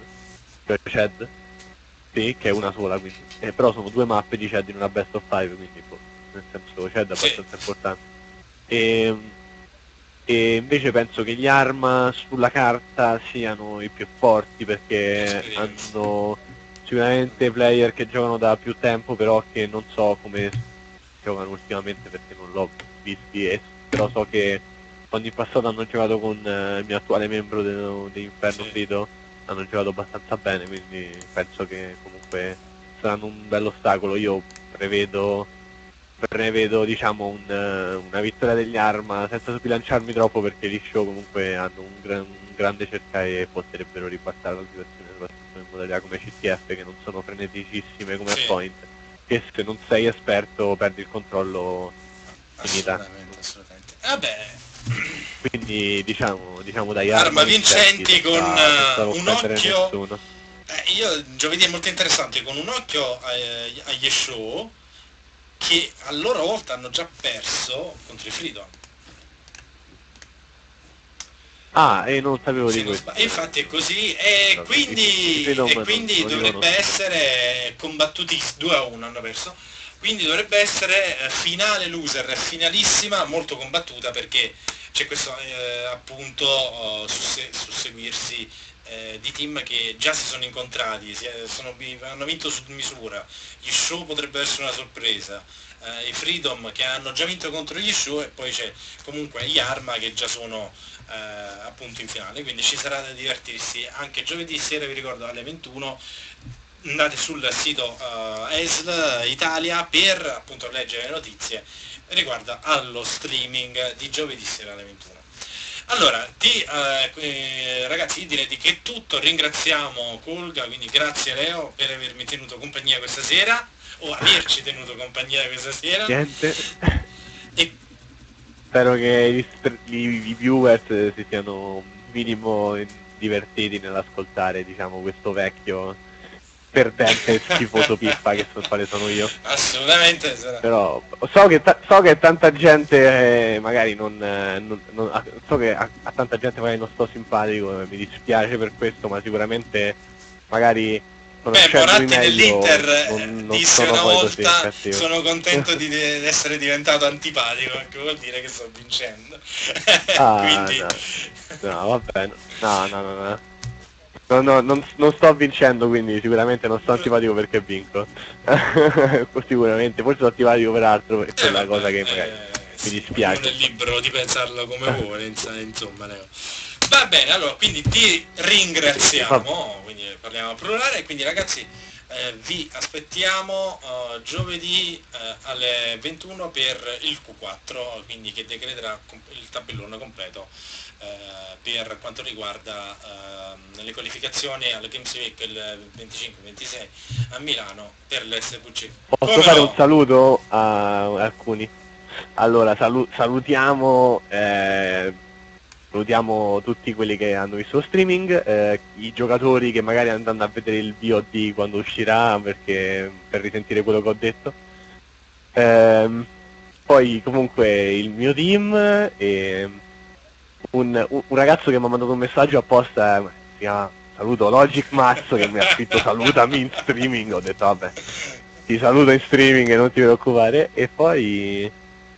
cioè Shed. Sì, che è una sola quindi. Eh, però sono due mappe di Shed in una best of five, quindi boh, nel senso Shed è Sì. abbastanza importante. E, e invece penso che gli Arma sulla carta siano i più forti perché Esperienza. hanno sicuramente player che giocano da più tempo però che non so come giocano ultimamente perché non l'ho visti e però so che quando in passato hanno giocato con eh, il mio attuale membro de- dell'Inferno Sì. Hanno giocato abbastanza bene quindi penso che comunque saranno un bel ostacolo io prevedo prevedo diciamo un, eh, una vittoria degli Arma senza sbilanciarmi troppo perché gli show comunque hanno un, gran- un grande cercare e potrebbero ribaltare la situazione soprattutto in modalità come CTF che non sono freneticissime come Sì. a point che se non sei esperto perdi il controllo finita Assolutamente, assolutamente. Vabbè, quindi diciamo diciamo dai Arma vincenti, con, senza- eh, un occhio- nessuno. Eh, io giovedì è molto interessante con un occhio ai- agli show che a loro volta hanno già perso contro i Freedom. ah e non sapevo di non questo e infatti è così e No, quindi, e non- quindi non dovrebbe conosco. essere combattuti 2 a 1 hanno perso quindi dovrebbe essere eh, finale loser finalissima molto combattuta perché c'è questo eh, appunto oh, susse- susseguirsi eh, di team che già si sono incontrati si è- sono vi- hanno vinto su misura. Gli show potrebbe essere una sorpresa. Eh, i Freedom che hanno già vinto contro gli show e poi c'è comunque gli Arma che già sono eh, appunto in finale. Quindi ci sarà da divertirsi. Anche giovedì sera vi ricordo alle 21 andate sul sito eh, ESL Italia per appunto leggere le notizie riguardo allo streaming di giovedì sera alle 21 allora, ti, eh, que- ragazzi, io direi di che è tutto, ringraziamo Colga, quindi grazie Leo per avermi tenuto compagnia questa sera, o averci tenuto compagnia questa sera. niente. E Spero che gli- i viewers eh, si siano un minimo divertiti nell'ascoltare, diciamo, questo vecchio perdente e schifoso pippa che so quale sono io. assolutamente sarà. Però so che, ta- so che tanta gente eh, magari non, eh, non- non- a- so che a, a tanta gente magari non sto simpatico, mi dispiace per questo, ma sicuramente magari Beh, Moratti meglio dell'Inter non, non disse una volta sono contento *laughs* di, di essere diventato antipatico, che vuol dire che sto vincendo. *laughs* Ah, Quindi no. No, va bene. No, no, no, no. No, no, non, non sto vincendo, quindi sicuramente non sto antipatico perché vinco. *laughs* sicuramente, forse sono antipatico per altro, è Eh, quella vabbè, cosa che eh, magari sì, mi dispiace. È libero di pensarlo come vuole, ins- insomma, Leo. Va bene, allora, quindi ti ringraziamo, quindi parliamo a plurale, e quindi ragazzi eh, vi aspettiamo eh, giovedì eh, alle 21 per il Q4, quindi che decreterà il tabellone completo eh, per quanto riguarda ehm, le qualificazioni alle Games Week il 25-26 a Milano per l'SVC. Posso Come fare no? un saluto a alcuni? Allora, salu- salutiamo, eh, salutiamo tutti quelli che hanno visto lo streaming, eh, i giocatori che magari andranno a vedere il VOD quando uscirà perché, per risentire quello che ho detto. Ehm, poi comunque il mio team e un, un- ragazzo che mi ha mandato un messaggio apposta, eh, si chiama saluto Logic Mazzo che mi ha scritto salutami in streaming, ho detto vabbè ti saluto in streaming e non ti preoccupare e poi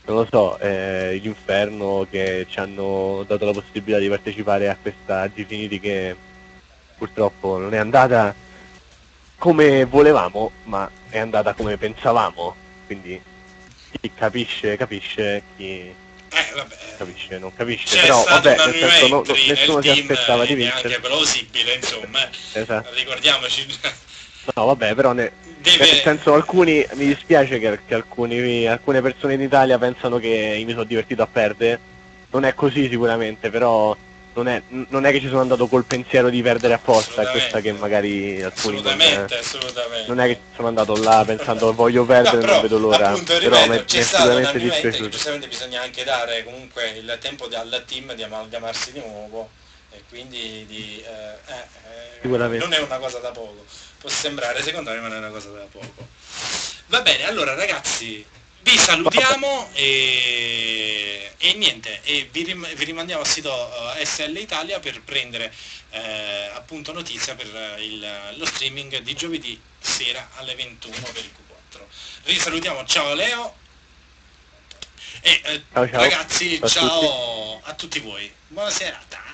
non lo so eh, gli Inferno che ci hanno dato la possibilità di partecipare a questa Gfinity che purtroppo non è andata come volevamo ma è andata come pensavamo. Quindi chi capisce capisce chi Eh, vabbè. capisce non capisce C'è però vabbè nel senso no- nessuno si aspettava di eh, vincere plausibile, insomma. Esatto. Ricordiamoci, no vabbè però ne- deve... Nel senso alcuni mi dispiace che, che alcuni, alcune persone in Italia pensano che mi sono divertito a perdere. Non è così sicuramente, però non è, non è che ci sono andato col pensiero di perdere apposta, è questa che Assolutamente. magari alcuni non, Assolutamente, assolutamente. non è che sono andato là pensando voglio perdere, No, però, non vedo l'ora, appunto, però ripeto, mi è- mi che dispiaciuto. giustamente bisogna anche dare comunque il tempo di- al team di amalgamarsi di nuovo e quindi di, eh, eh, eh, Sicuramente. non è una cosa da poco. Può sembrare secondario ma non è una cosa da poco. Va bene, allora ragazzi, vi salutiamo e, e niente, e vi, rim- vi rimandiamo al sito eh, SL Italia per prendere eh, appunto notizia per eh, il- lo streaming di giovedì sera alle 21 per il Q4. Vi salutiamo, ciao Leo e eh, Ciao, ciao. ragazzi, Ciao a ciao a tutti voi, buona serata.